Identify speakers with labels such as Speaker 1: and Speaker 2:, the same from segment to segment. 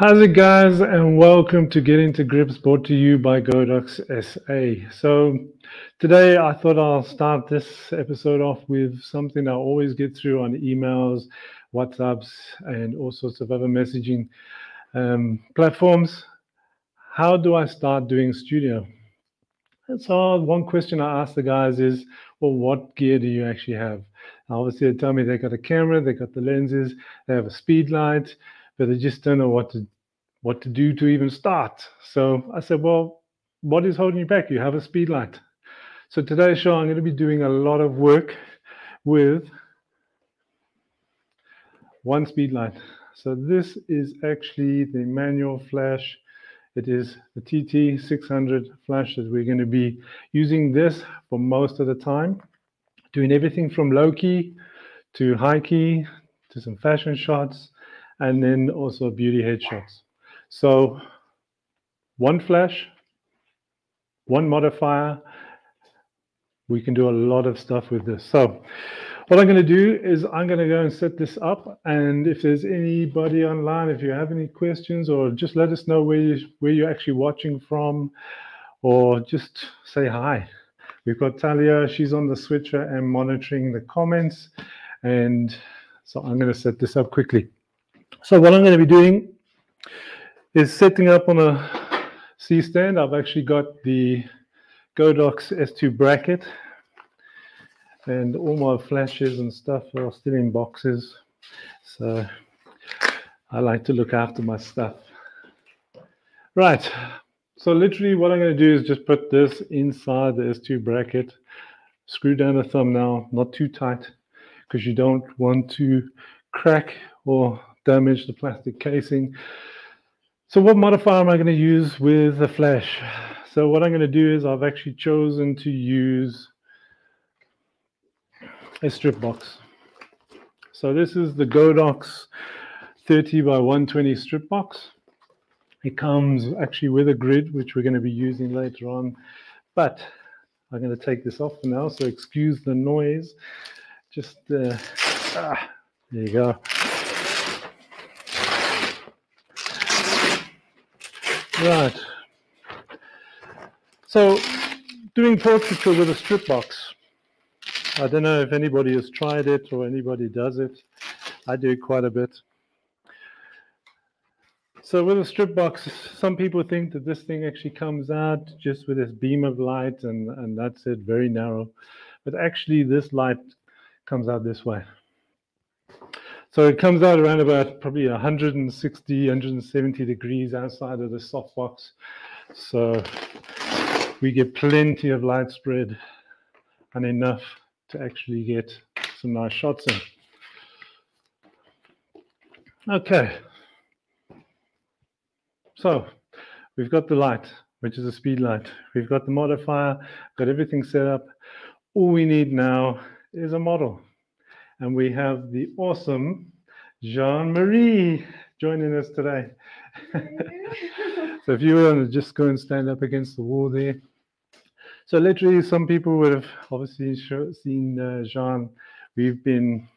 Speaker 1: How's it, guys? And welcome to Getting To Grips, brought to you by Godox SA. So, today I thought I'll start this episode off with something I always get through on emails, WhatsApps, and all sorts of other messaging um, platforms. How do I start doing studio? And so, one question I ask the guys is, well, what gear do you actually have? Obviously, they tell me they got a camera, they got the lenses, they have a speed light but they just don't know what to what to do to even start. So I said, well, what is holding you back? You have a speed light. So today's show, I'm going to be doing a lot of work with one speed light. So this is actually the manual flash. It is the TT600 flash that we're going to be using this for most of the time, doing everything from low key to high key to some fashion shots, and then also beauty headshots. So one flash, one modifier, we can do a lot of stuff with this. So what I'm going to do is I'm going to go and set this up. And if there's anybody online, if you have any questions or just let us know where, you, where you're actually watching from or just say hi. We've got Talia, she's on the switcher and monitoring the comments. And so I'm going to set this up quickly. So what I'm going to be doing is setting up on a C stand. I've actually got the Godox S2 bracket and all my flashes and stuff are still in boxes. So I like to look after my stuff. Right. So literally what I'm going to do is just put this inside the S2 bracket, screw down the thumbnail, not too tight because you don't want to crack or damage the plastic casing. So what modifier am I going to use with the flash? So what I'm going to do is I've actually chosen to use a strip box. So this is the Godox 30 by 120 strip box. It comes actually with a grid, which we're going to be using later on. But I'm going to take this off for now, so excuse the noise. Just, uh, ah, there you go. Right. So, doing portraiture with a strip box. I don't know if anybody has tried it or anybody does it. I do quite a bit. So with a strip box, some people think that this thing actually comes out just with this beam of light and, and that's it, very narrow. But actually this light comes out this way. So it comes out around about probably 160, 170 degrees outside of the softbox. So we get plenty of light spread and enough to actually get some nice shots in. Okay. So we've got the light, which is a speed light. We've got the modifier, got everything set up. All we need now is a model and we have the awesome Jean Marie joining us today. so if you want to just go and stand up against the wall there. So literally, some people would have obviously seen uh, Jean. We've been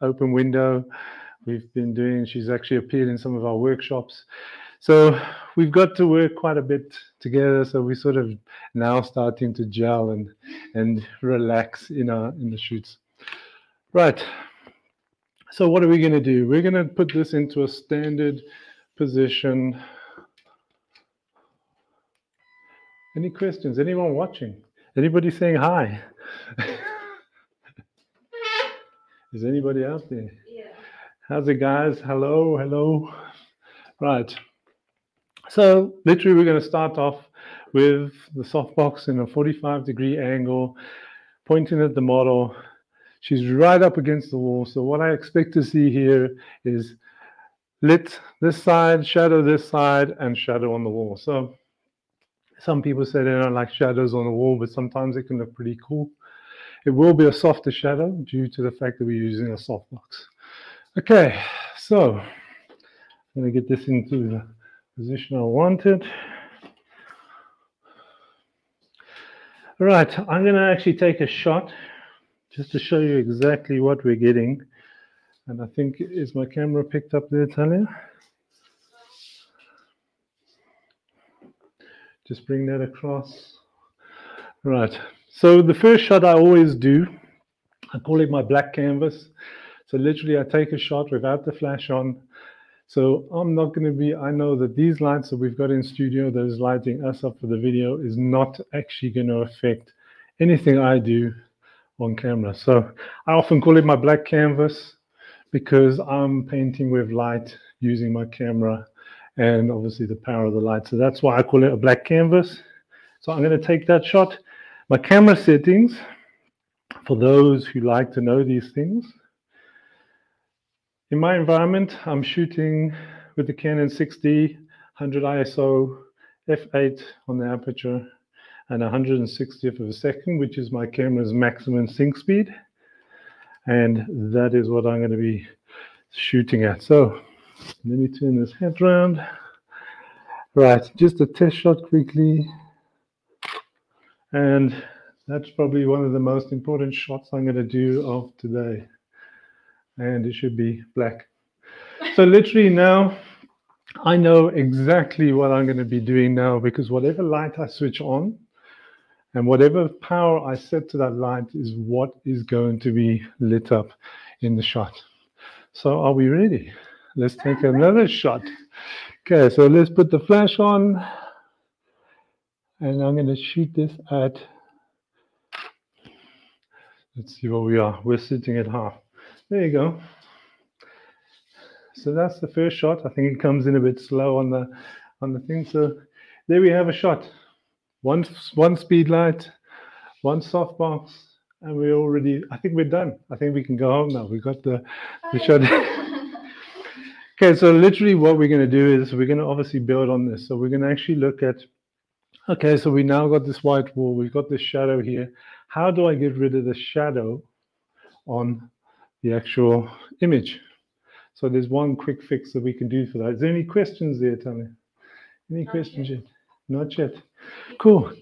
Speaker 1: open window. We've been doing. She's actually appeared in some of our workshops. So we've got to work quite a bit together. So we're sort of now starting to gel and and relax in our in the shoots. Right. So what are we going to do? We're going to put this into a standard position. Any questions? Anyone watching? Anybody saying hi? Is anybody out there? Yeah. How's it, guys? Hello, hello. Right. So literally, we're going to start off with the softbox in a 45 degree angle, pointing at the model, She's right up against the wall. So what I expect to see here is lit this side, shadow this side, and shadow on the wall. So some people say they don't like shadows on the wall, but sometimes it can look pretty cool. It will be a softer shadow due to the fact that we're using a softbox. Okay, so I'm going to get this into the position I wanted. All right, I'm going to actually take a shot just to show you exactly what we're getting. And I think, is my camera picked up there, Talia? Just bring that across. Right. So the first shot I always do, I call it my black canvas. So literally I take a shot without the flash on. So I'm not going to be, I know that these lights that we've got in studio that is lighting us up for the video is not actually going to affect anything I do on camera. So I often call it my black canvas because I'm painting with light using my camera and obviously the power of the light. So that's why I call it a black canvas. So I'm going to take that shot. My camera settings, for those who like to know these things. In my environment, I'm shooting with the Canon 6D, 100 ISO, f8 on the aperture, and 160th of a second, which is my camera's maximum sync speed. And that is what I'm going to be shooting at. So let me turn this head around. Right, just a test shot quickly. And that's probably one of the most important shots I'm going to do of today. And it should be black. So literally now, I know exactly what I'm going to be doing now because whatever light I switch on and whatever power I set to that light is what is going to be lit up in the shot. So are we ready? Let's take another shot. Okay, so let's put the flash on. And I'm going to shoot this at, let's see where we are. We're sitting at half. There you go. So that's the first shot. I think it comes in a bit slow on the on the thing. So there we have a shot. One one speed light, one softbox, and we're already. I think we're done. I think we can go home now. We got the the shot. Okay, so literally what we're going to do is we're going to obviously build on this. So we're going to actually look at, okay, so we now got this white wall, we've got this shadow here. How do I get rid of the shadow on the actual image? So there's one quick fix that we can do for that. Is there any questions there, Tony? Any Not questions yet. yet? Not yet. Cool.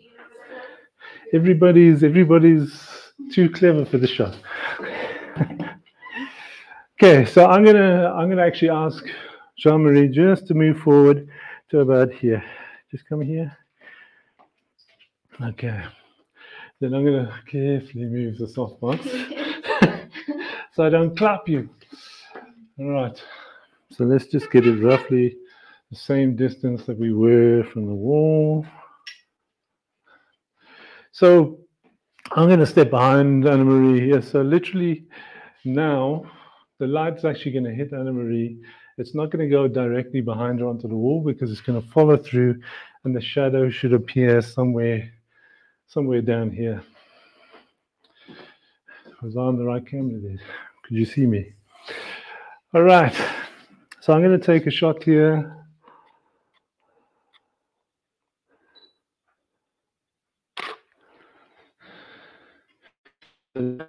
Speaker 1: Everybody's everybody's too clever for the shot. Okay, so I'm gonna I'm gonna actually ask Jean-Marie just to move forward to about here. Just come here. Okay. Then I'm gonna carefully move the softbox so I don't clap you. All right. So let's just get it roughly the same distance that we were from the wall. So I'm going to step behind Anna Marie here. So literally now the light's actually going to hit Anna Marie. It's not going to go directly behind her onto the wall because it's going to follow through and the shadow should appear somewhere somewhere down here. Was I on the right camera there? Could you see me? All right. So I'm going to take a shot here.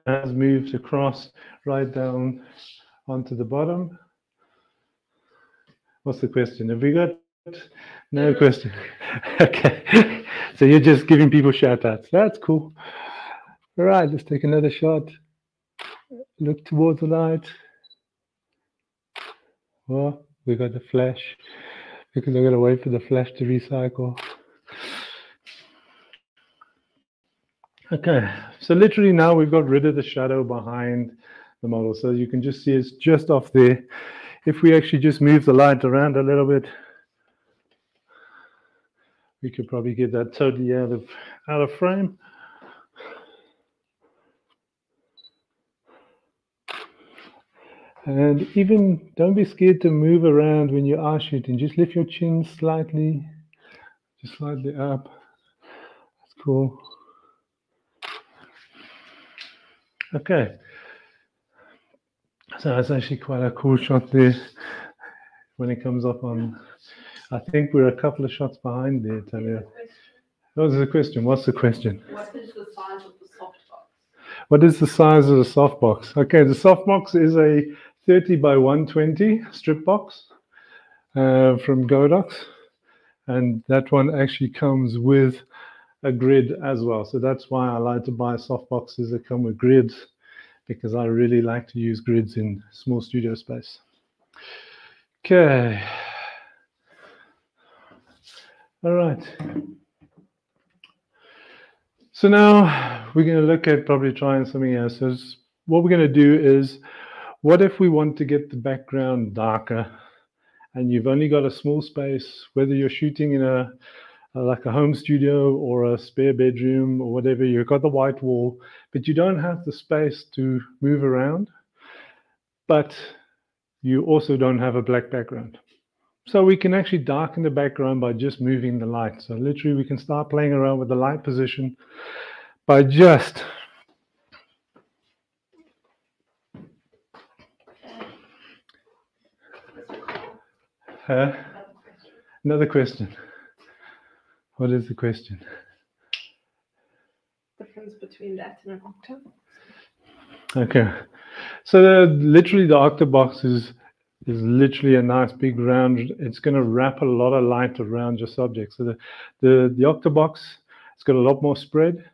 Speaker 1: Has moved across right down onto the bottom. What's the question? Have we got no question? okay. so you're just giving people shout outs. That's cool. All right, let's take another shot. Look towards the light. Well, we got the flash because I'm going to wait for the flash to recycle. Okay, so literally now we've got rid of the shadow behind the model. So you can just see it's just off there. If we actually just move the light around a little bit, we could probably get that totally out of out of frame. And even don't be scared to move around when you are shooting. Just lift your chin slightly, just slightly up. That's cool. Okay. So that's actually quite a cool shot there when it comes up on. I think we're a couple of shots behind there, Talia. What was the question? What's the question?
Speaker 2: What is the size of the softbox?
Speaker 1: What is the size of the softbox? Okay, the softbox is a 30 by 120 strip box uh, from Godox. And that one actually comes with a grid as well. So that's why I like to buy softboxes that come with grids because I really like to use grids in small studio space. Okay. All right. So now we're going to look at probably trying something else. So what we're going to do is, what if we want to get the background darker and you've only got a small space, whether you're shooting in a- Uh, like a home studio or a spare bedroom or whatever, you've got the white wall, but you don't have the space to move around, but you also don't have a black background. So we can actually darken the background by just moving the light. So literally we can start playing around with the light position by just? Another question. What is the question?
Speaker 2: Difference between that and an octave.
Speaker 1: Okay. So the, literally the octabox is is literally a nice big round. It's going to wrap a lot of light around your subject. So the the, the octabox it's got a lot more spread,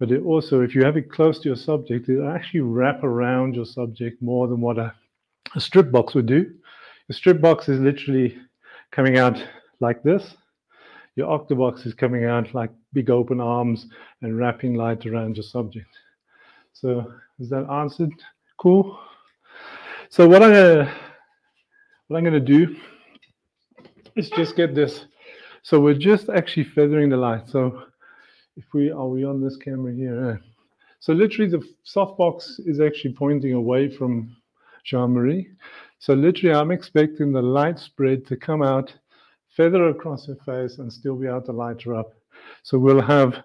Speaker 1: but it also, if you have it close to your subject, it'll actually wrap around your subject more than what a, a strip box would do. A strip box is literally coming out like this. Your octabox is coming out like big open arms and wrapping light around your subject. So is that answered? Cool. So what I'm gonna what I'm gonna do is just get this. So we're just actually feathering the light. So if we are we on this camera here? Uh, so literally the softbox is actually pointing away from Jean-Marie. So literally I'm expecting the light spread to come out, feather across her face and still be able to light her up. So we'll have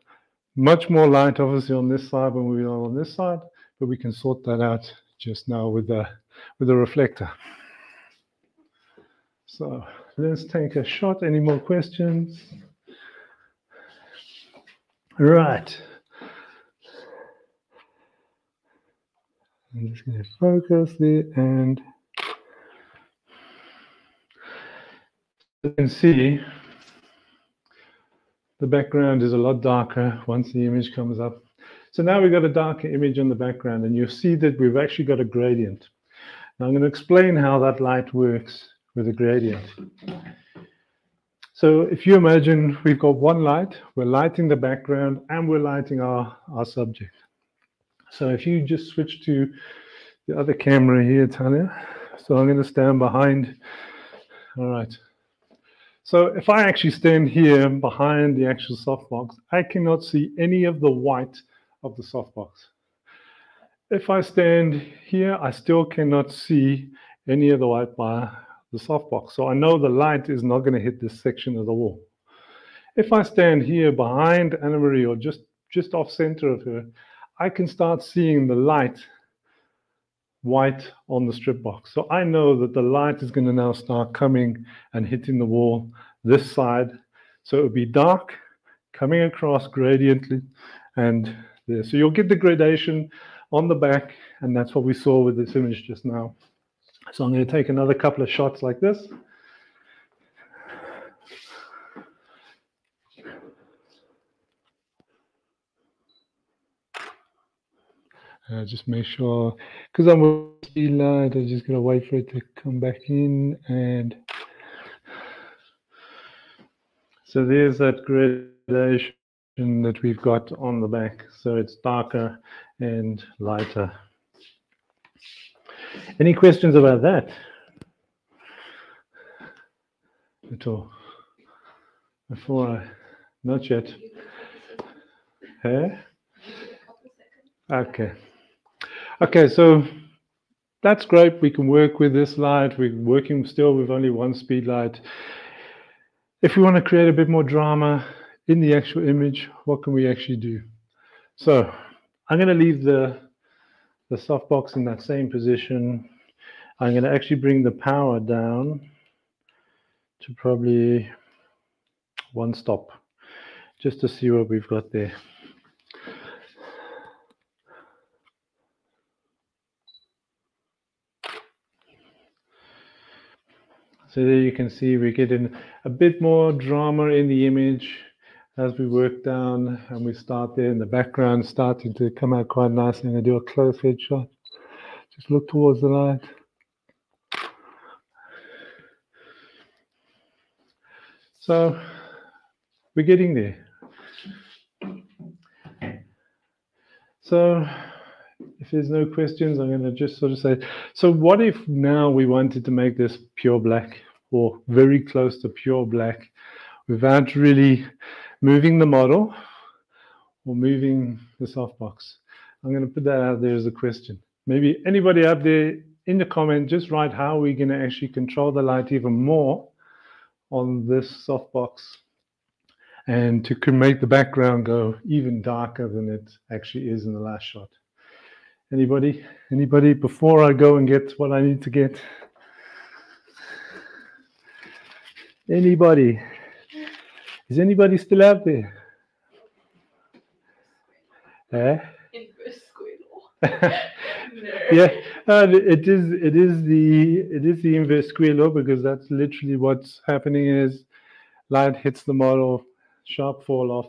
Speaker 1: much more light obviously on this side when we are on this side, but we can sort that out just now with the with the reflector. So let's take a shot. Any more questions? Right. I'm just going to focus there and you can see the background is a lot darker once the image comes up. So now we've got a darker image on the background and you see that we've actually got a gradient. Now I'm going to explain how that light works with a gradient. So if you imagine we've got one light, we're lighting the background and we're lighting our, our subject. So if you just switch to the other camera here, Tanya. So I'm going to stand behind. All right. So if I actually stand here behind the actual softbox, I cannot see any of the white of the softbox. If I stand here, I still cannot see any of the white by the softbox. So I know the light is not going to hit this section of the wall. If I stand here behind Anna Marie or just, just off center of her, I can start seeing the light white on the strip box. So I know that the light is going to now start coming and hitting the wall this side. So it will be dark, coming across gradiently, and there. So you'll get the gradation on the back, and that's what we saw with this image just now. So I'm going to take another couple of shots like this. Uh, just make sure, because I'm with speed light, I'm just gonna wait for it to come back in and so there's that gradation that we've got on the back. So it's darker and lighter. Any questions about that? At all? Before I, not yet. Hey? Okay. Okay, so that's great. We can work with this light. We're working still with only one speed light. If we want to create a bit more drama in the actual image, what can we actually do? So I'm going to leave the, the softbox in that same position. I'm going to actually bring the power down to probably one stop, just to see what we've got there. So there you can see we're getting a bit more drama in the image as we work down and we start there in the background starting to come out quite nicely. I'm going to do a close head shot. Just look towards the light. So we're getting there. So if there's no questions, I'm going to just sort of say, so what if now we wanted to make this pure black or very close to pure black without really moving the model or moving the softbox? I'm going to put that out there as a question. Maybe anybody out there in the comment, just write how we're going to actually control the light even more on this softbox and to make the background go even darker than it actually is in the last shot. Anybody? Anybody before I go and get what I need to get? Anybody? Is anybody still out there? Eh? Yeah, it is. It is the it is the inverse square law because that's literally what's happening is light hits the model, sharp fall off,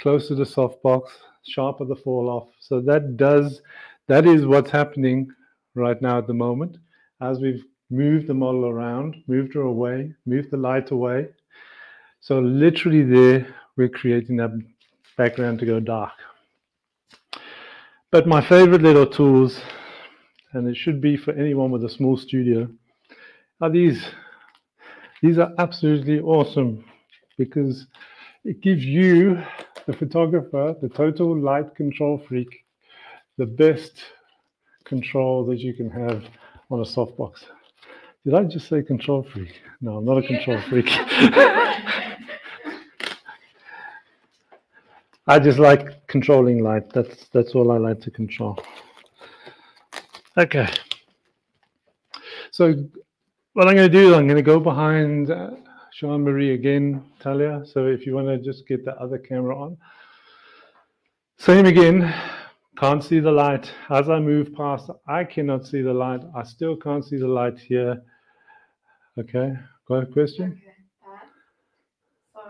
Speaker 1: close to the softbox, sharper the fall off. So that does that is what's happening right now at the moment as we've moved the model around, moved her away, moved the light away. So literally there, we're creating that background to go dark. But my favorite little tools, and it should be for anyone with a small studio, are these. These are absolutely awesome because it gives you, the photographer, the total light control freak, the best control that you can have on a softbox. Did I just say control freak? No, I'm not a control freak. I just like controlling light. That's that's all I like to control. Okay. So what I'm going to do is I'm going to go behind uh, Jean-Marie again, Talia. So if you want to just get the other camera on. Same again. Can't see the light. As I move past, I cannot see the light. I still can't see the light here. Okay, got a question?
Speaker 2: Okay, so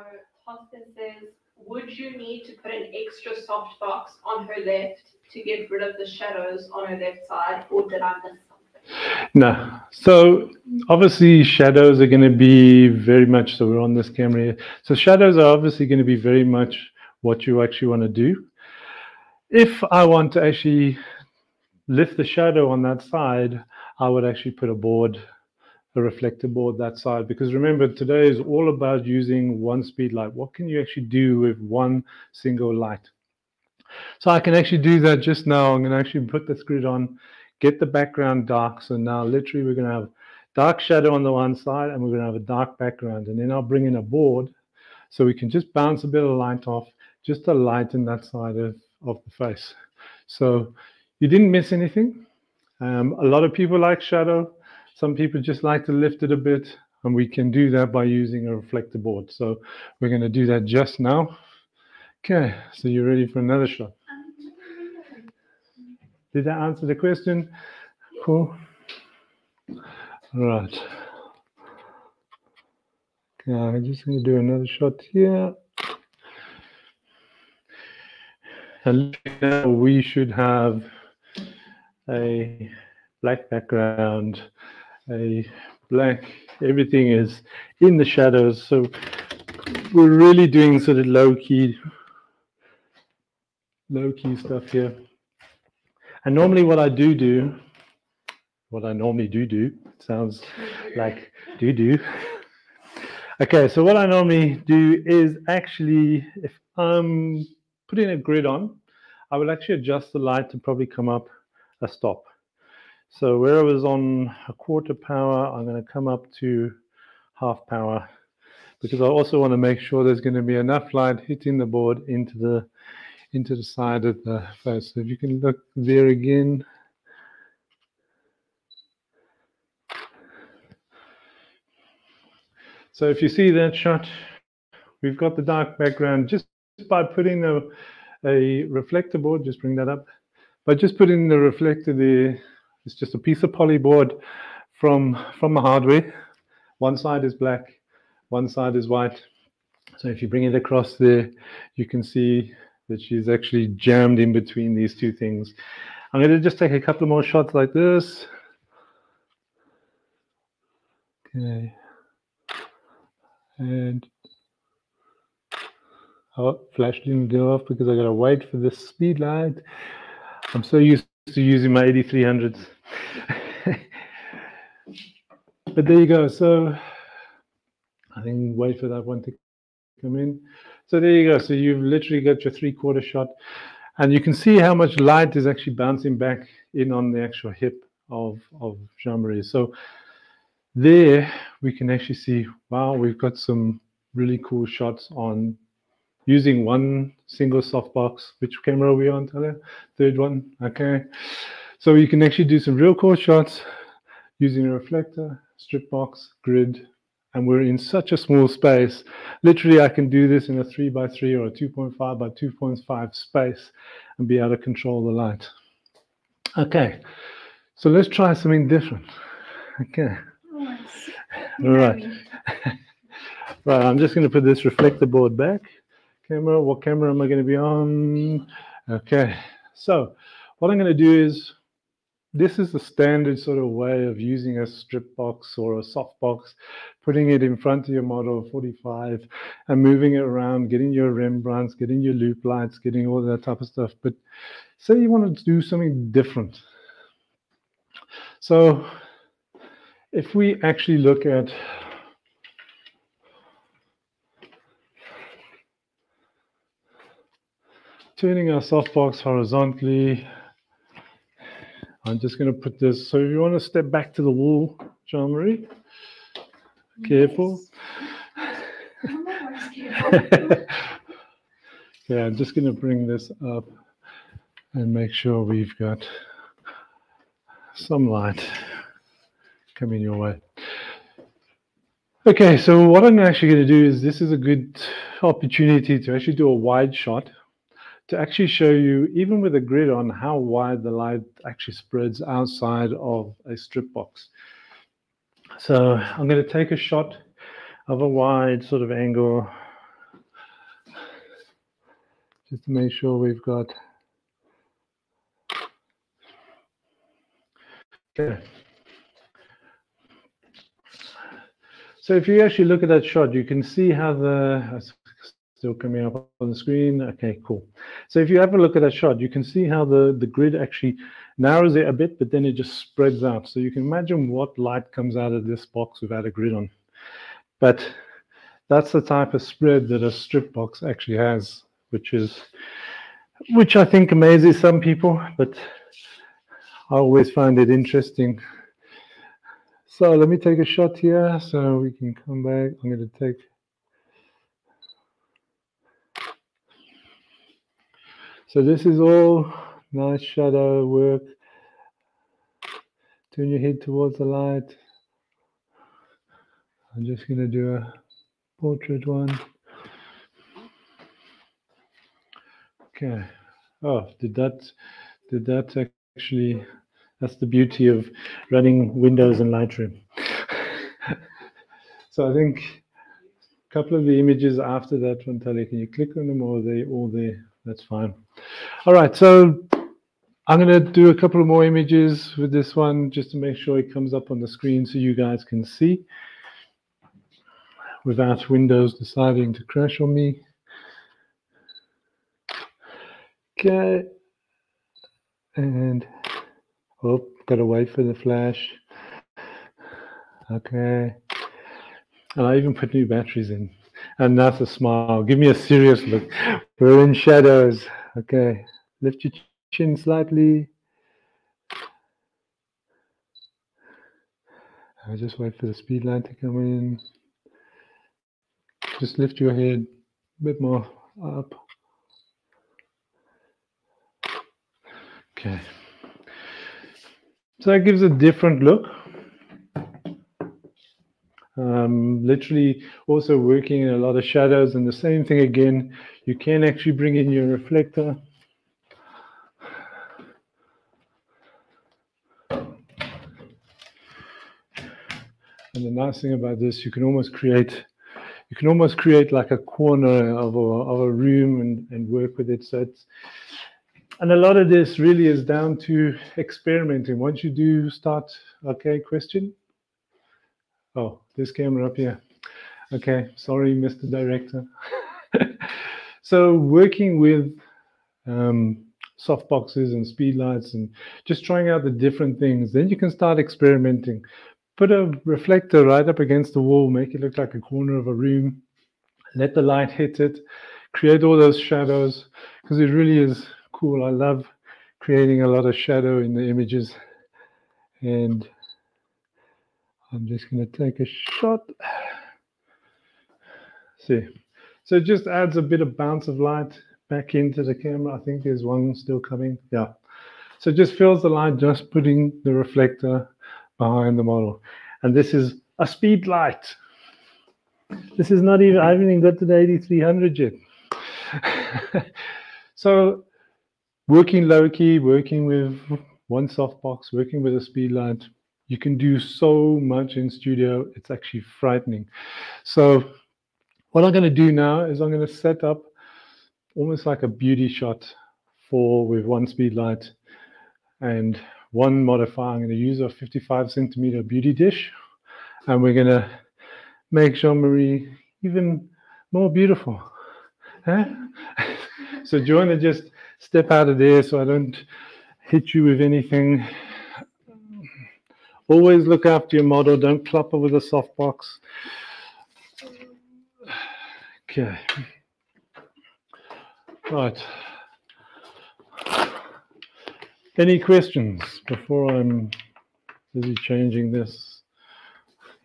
Speaker 2: Austin says, would you need to put an extra soft box on her left to get rid of the shadows on her left side, or did I miss something?
Speaker 1: No. So obviously shadows are going to be very much, so we're on this camera here. So shadows are obviously going to be very much what you actually want to do if I want to actually lift the shadow on that side, I would actually put a board, a reflector board that side. Because remember, today is all about using one speed light. What can you actually do with one single light? So I can actually do that just now. I'm going to actually put this grid on, get the background dark. So now literally we're going to have dark shadow on the one side and we're going to have a dark background. And then I'll bring in a board so we can just bounce a bit of light off, just to lighten that side of of the face. So you didn't miss anything. Um, a lot of people like shadow. Some people just like to lift it a bit, and we can do that by using a reflector board. So we're going to do that just now. Okay, so you're ready for another shot. Did that answer the question? Cool. All right. Okay, I'm just going to do another shot here. And we should have a black background, a black, everything is in the shadows. So we're really doing sort of low key, low key stuff here. And normally what I do do, what I normally do do, sounds like do do. Okay, so what I normally do is actually, if I'm putting a grid on, I will actually adjust the light to probably come up a stop. So where I was on a quarter power, I'm going to come up to half power because I also want to make sure there's going to be enough light hitting the board into the into the side of the face. So if you can look there again. So if you see that shot, we've got the dark background just by putting the, a reflector board, just bring that up. By just putting the reflector there, it's just a piece of poly board from, from the hardware. One side is black, one side is white. So if you bring it across there, you can see that she's actually jammed in between these two things. I'm going to just take a couple more shots like this. Okay. And flash didn't go off because I gotta wait for the speed light. I'm so used to using my AD300s. but there you go. So I think wait for that one to come in. So there you go. So you've literally got your three quarter shot and you can see how much light is actually bouncing back in on the actual hip of, of Jean-Marie. So there we can actually see, wow, we've got some really cool shots on using one single softbox. Which camera are we on, Talia? Third one, okay. So you can actually do some real cool shots using a reflector, strip box, grid, and we're in such a small space. Literally, I can do this in a three by three or a 2.5 by 2.5 space and be able to control the light. Okay, so let's try something different. Okay. All right. right, I'm just going to put this reflector board back. Camera, what camera am I going to be on? Okay, so what I'm going to do is this is the standard sort of way of using a strip box or a soft box, putting it in front of your model 45 and moving it around, getting your Rembrandts, getting your loop lights, getting all that type of stuff. But say you want to do something different. So if we actually look at turning our softbox horizontally, I'm just going to put this. So if you want to step back to the wall, Jean Marie, careful. yeah, I'm just going to bring this up and make sure we've got some light coming your way. Okay, so what I'm actually going to do is this is a good opportunity to actually do a wide shot to actually show you, even with a grid on, how wide the light actually spreads outside of a strip box. So I'm going to take a shot of a wide sort of angle just to make sure we've got okay so if you actually look at that shot you can see how the still coming up on the screen. Okay, cool. So if you have a look at that shot, you can see how the, the grid actually narrows it a bit, but then it just spreads out. So you can imagine what light comes out of this box without a grid on. But that's the type of spread that a strip box actually has, which is, which I think amazes some people, but I always find it interesting. So let me take a shot here so we can come back. I'm going to take So this is all nice shadow work. Turn your head towards the light. I'm just going to do a portrait one. Okay. Oh, did that, did that actually, that's the beauty of running Windows and Lightroom. so I think a couple of the images after that one, Tali, can you click on them or are they all there? That's fine. All right, so I'm going to do a couple of more images with this one just to make sure it comes up on the screen so you guys can see without Windows deciding to crash on me. Okay. And, oh, got to wait for the flash. Okay. And I even put new batteries in. And that's a smile. Give me a serious look. We're in shadows. Okay. Lift your chin slightly. I just wait for the speed light to come in. Just lift your head a bit more up. Okay. So that gives a different look. Um, literally also working in a lot of shadows and the same thing again, you can actually bring in your reflector. And the nice thing about this, you can almost create, you can almost create like a corner of a, of a room and, and work with it. So it's, and a lot of this really is down to experimenting. Once you do start, okay, question? Oh, this camera up here. Okay, sorry, Mr. Director. so working with um, soft boxes and speed lights and just trying out the different things. Then you can start experimenting. Put a reflector right up against the wall, make it look like a corner of a room, let the light hit it, create all those shadows because it really is cool. I love creating a lot of shadow in the images. And I'm just going to take a shot. See, so it just adds a bit of bounce of light back into the camera. I think there's one still coming. Yeah. So it just fills the light, just putting the reflector behind the model. And this is a speed light. This is not even, I haven't even got to the AD300 yet. so working low key, working with one softbox, working with a speed light, you can do so much in studio. It's actually frightening. So what I'm going to do now is I'm going to set up almost like a beauty shot for with one speed light and one modifier. I'm going to use a 55 centimeter beauty dish and we're going to make Jean-Marie even more beautiful. Huh? so do you want to just step out of there so I don't hit you with anything? Always look after your model. Don't her with a softbox. Okay. Right. Any questions before I'm busy changing this?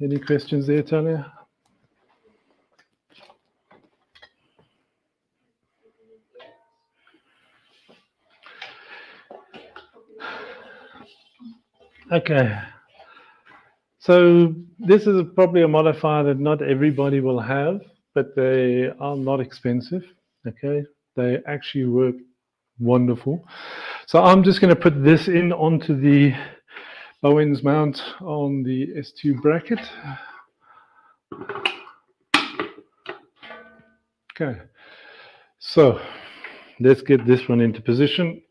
Speaker 1: Any questions there, Talia? Okay. So this is probably a modifier that not everybody will have, but they are not expensive. Okay. They actually work wonderful. So I'm just going to put this in onto the Bowens mount on the S2 bracket. Okay. So let's get this one into position.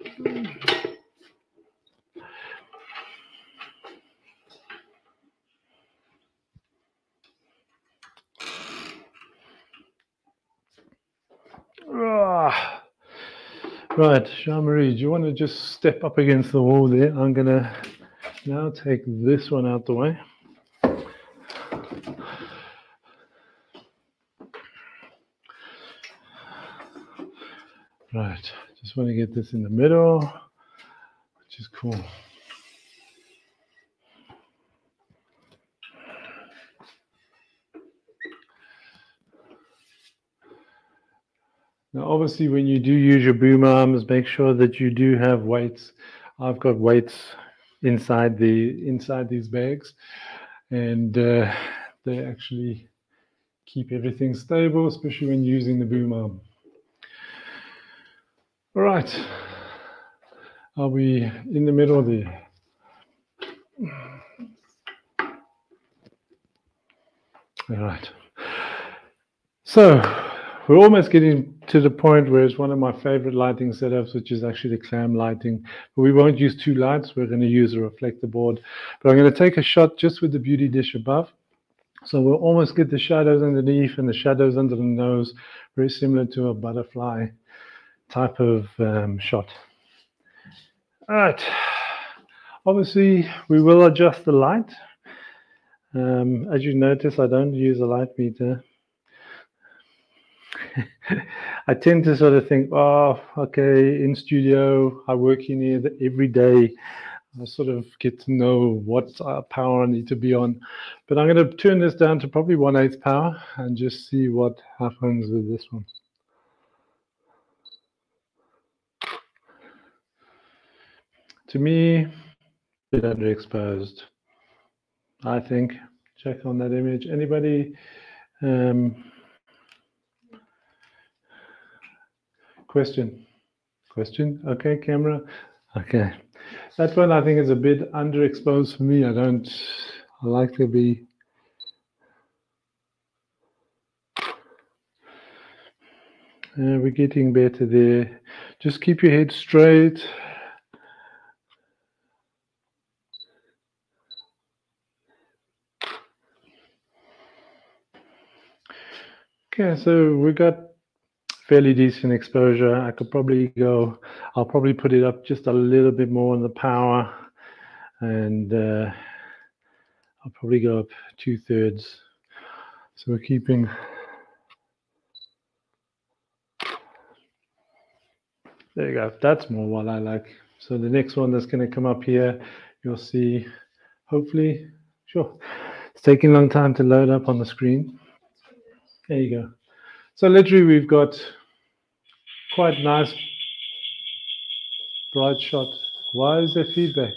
Speaker 1: Ah. Right, Jean-Marie, do you want to just step up against the wall there? I'm going to now take this one out the way. Right, just want to get this in the middle, which is cool. Obviously, when you do use your boom arms, make sure that you do have weights. I've got weights inside the inside these bags, and uh, they actually keep everything stable, especially when using the boom arm. All right, are we in the middle there? All right. So we're almost getting to the point where it's one of my favorite lighting setups, which is actually the clam lighting. But we won't use two lights. We're going to use a reflector board. But I'm going to take a shot just with the beauty dish above. So we'll almost get the shadows underneath and the shadows under the nose, very similar to a butterfly type of um, shot. All right. Obviously, we will adjust the light. Um, as you notice, I don't use a light meter I tend to sort of think, oh, okay, in studio, I work in here every day. I sort of get to know what uh, power I need to be on. But I'm going to turn this down to probably 1 8 power and just see what happens with this one. To me, a bit underexposed, I think. Check on that image. Anybody? Um, Question. Question. Okay, camera. Okay. That one I think is a bit underexposed for me. I don't I like to be uh, we're getting better there. Just keep your head straight. Okay, so we got fairly decent exposure. I could probably go, I'll probably put it up just a little bit more on the power and uh, I'll probably go up two thirds. So we're keeping There you go. That's more what I like. So the next one that's going to come up here, you'll see, hopefully, sure. It's taking a long time to load up on the screen. There you go. So literally we've got quite nice bright shot. Why is there feedback?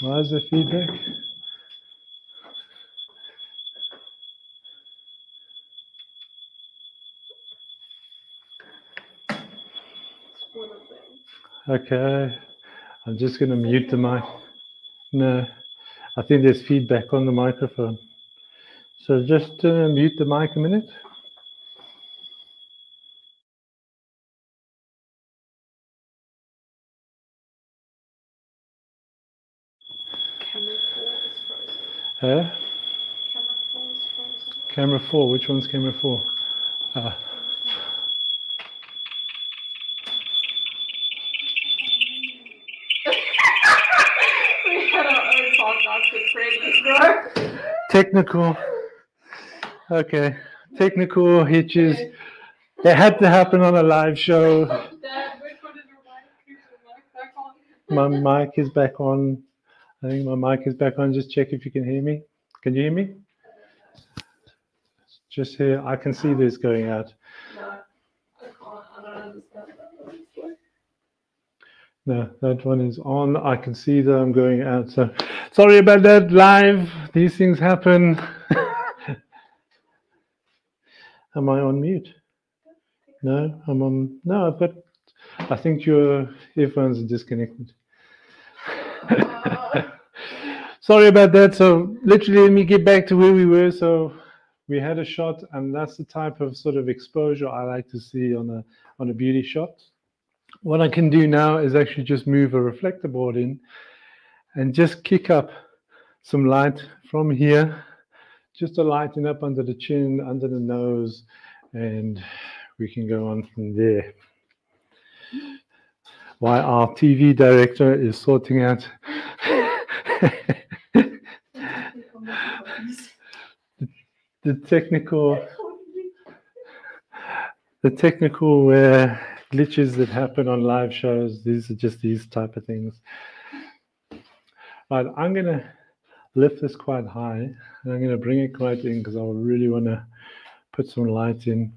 Speaker 1: Why is there feedback? Okay, I'm just going to mute the mic. No, I think there's feedback on the microphone. So just uh, mute the mic a minute.
Speaker 2: Camera four is frozen.
Speaker 1: Uh,
Speaker 2: Camera four is frozen.
Speaker 1: camera four, which one's camera four?
Speaker 2: We had our own podcast with Freddie,
Speaker 1: technical. Okay, technical hitches. They had to happen on a live show.
Speaker 2: Dad, which one is your mic? Keep your mic back on.
Speaker 1: My mic is back on. I think my mic is back on. Just check if you can hear me. Can you hear me? Just here. I can see this going out.
Speaker 2: No, I can't. I don't understand that. honestly.
Speaker 1: No, that one is on. I can see that I'm going out. So sorry about that. Live. These things happen. Am I on mute? No, I'm on. No, but I think your earphones are disconnected. Sorry about that. So literally, let me get back to where we were. So we had a shot, and that's the type of sort of exposure I like to see on a on a beauty shot. What I can do now is actually just move a reflector board in and just kick up some light from here, just to lighten up under the chin, under the nose, and we can go on from there. While our TV director is sorting out the technical the technical uh, glitches that happen on live shows these are just these type of things right i'm to lift this quite high and i'm going to bring it quite in because i really want to put some light in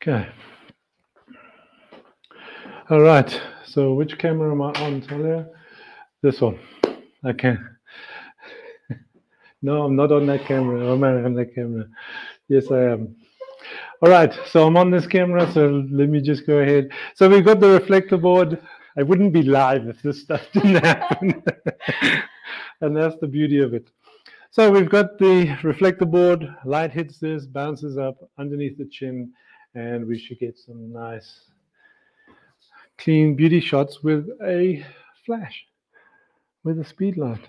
Speaker 1: okay all right so which camera am i on Talia? this one okay no, I'm not on that camera. I'm not on that camera. Yes, I am. All right, so I'm on this camera, so let me just go ahead. So we've got the reflector board. I wouldn't be live if this stuff didn't happen. and that's the beauty of it. So we've got the reflector board, light hits this, bounces up underneath the chin, and we should get some nice, clean beauty shots with a flash, with a speed light.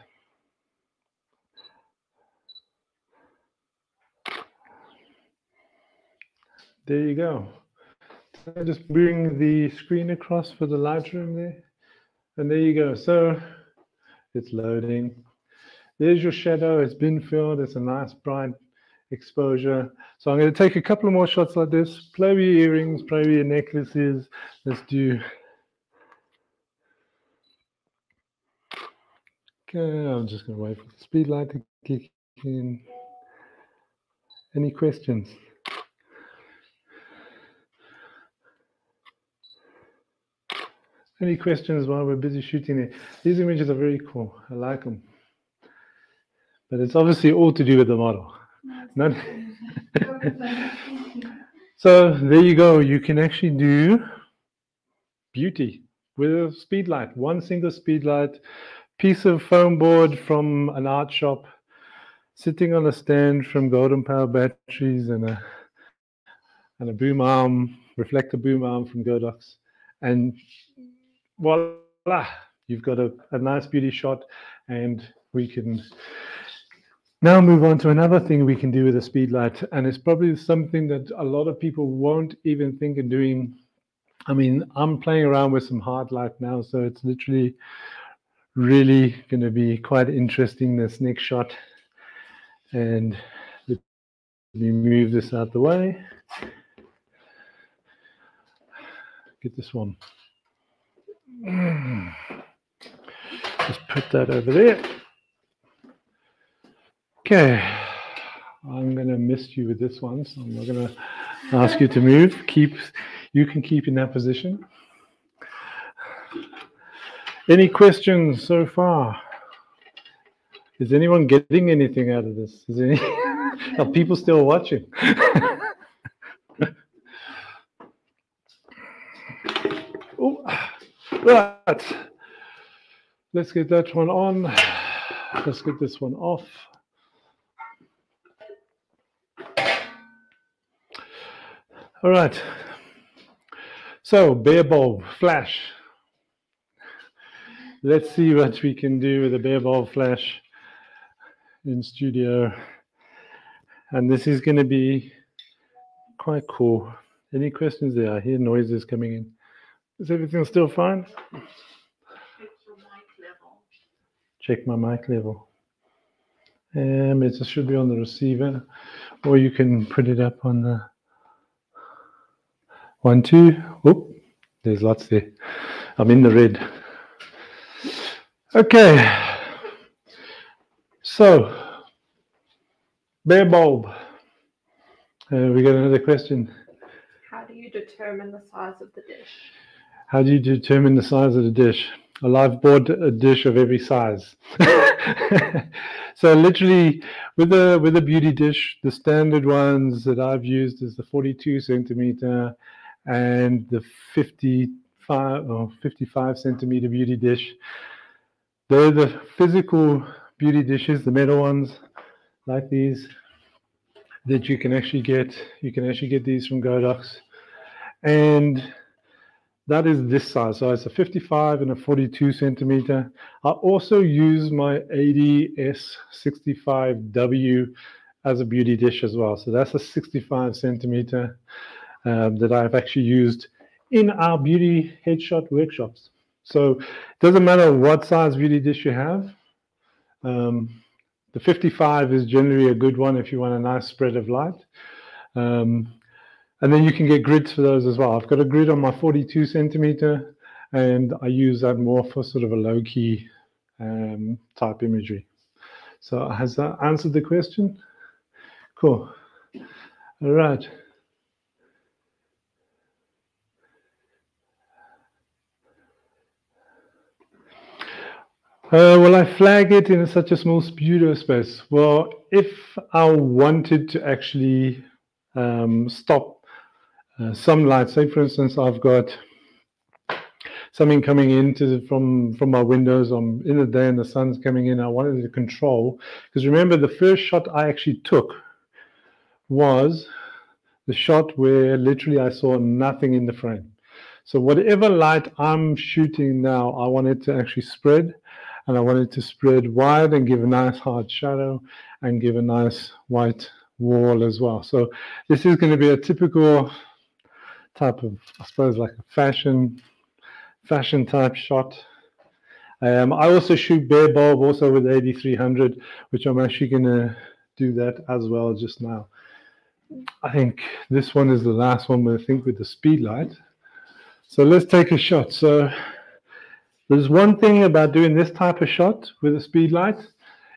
Speaker 1: There you go. I just bring the screen across for the Lightroom there. And there you go. So it's loading. There's your shadow. It's been filled. It's a nice bright exposure. So I'm going to take a couple more shots like this. Play with your earrings, play with your necklaces. Let's do. Okay, I'm just going to wait for the speed light to kick in. Any questions? Any questions while we're busy shooting it? These images are very cool. I like them. But it's obviously all to do with the model. Not so there you go. You can actually do beauty with a speed light, one single speed light, piece of foam board from an art shop, sitting on a stand from Golden Power batteries and a and a boom arm, reflector boom arm from Godox. And voila, you've got a, a nice beauty shot, and we can Now move on to another thing we can do with a speed light, and it's probably something that a lot of people won't even think of doing. I mean, I'm playing around with some hard light now, so it's literally really going to be quite interesting this next shot. And let me move this out the way. Get this one. Just put that over there. Okay, I'm going to miss you with this one, so I'm not going to ask you to move. Keep, you can keep in that position. Any questions so far? Is anyone getting anything out of this? Is any, are people still watching? oh, right. Let's get that one on. Let's get this one off. All right. So bare bulb, flash. Let's see what we can do with a bare bulb flash in studio. And this is going to be quite cool. Any questions there? I hear noises coming in. Is everything still fine? Check my mic level. Um, it should be on the receiver, or you can put it up on the one, two. Oh, there's lots there. I'm in the red. Okay. So, bare bulb. Uh, we got another question.
Speaker 2: How do you determine the size of the dish?
Speaker 1: How do you determine the size of the dish? I've bought a dish of every size. so literally, with a with a beauty dish, the standard ones that I've used is the 42 centimeter and the 55 or 55 centimeter beauty dish. They're the physical beauty dishes, the metal ones like these that you can actually get. You can actually get these from Godox. And that is this size. So it's a 55 and a 42 centimeter. I also use my AD-S65W as a beauty dish as well. So that's a 65 centimeter um, that I've actually used in our beauty headshot workshops. So it doesn't matter what size beauty dish you have. Um, the 55 is generally a good one if you want a nice spread of light. Um, and then you can get grids for those as well. I've got a grid on my 42 centimeter and I use that more for sort of a low key um, type imagery. So has that answered the question? Cool. All right. Uh, will I flag it in such a small studio space? Well, if I wanted to actually um, stop uh, some light, say for instance, I've got something coming into from from my windows. I'm in the day and the sun's coming in. I wanted to control because remember the first shot I actually took was the shot where literally I saw nothing in the frame. So whatever light I'm shooting now, I want it to actually spread and I wanted to spread wide and give a nice hard shadow and give a nice white wall as well. So this is going to be a typical type of, I suppose, like a fashion, fashion type shot. Um, I also shoot bare bulb also with AD300, which I'm actually going to do that as well just now. I think this one is the last one, I think with the speed light. So let's take a shot. So there's one thing about doing this type of shot with a speed light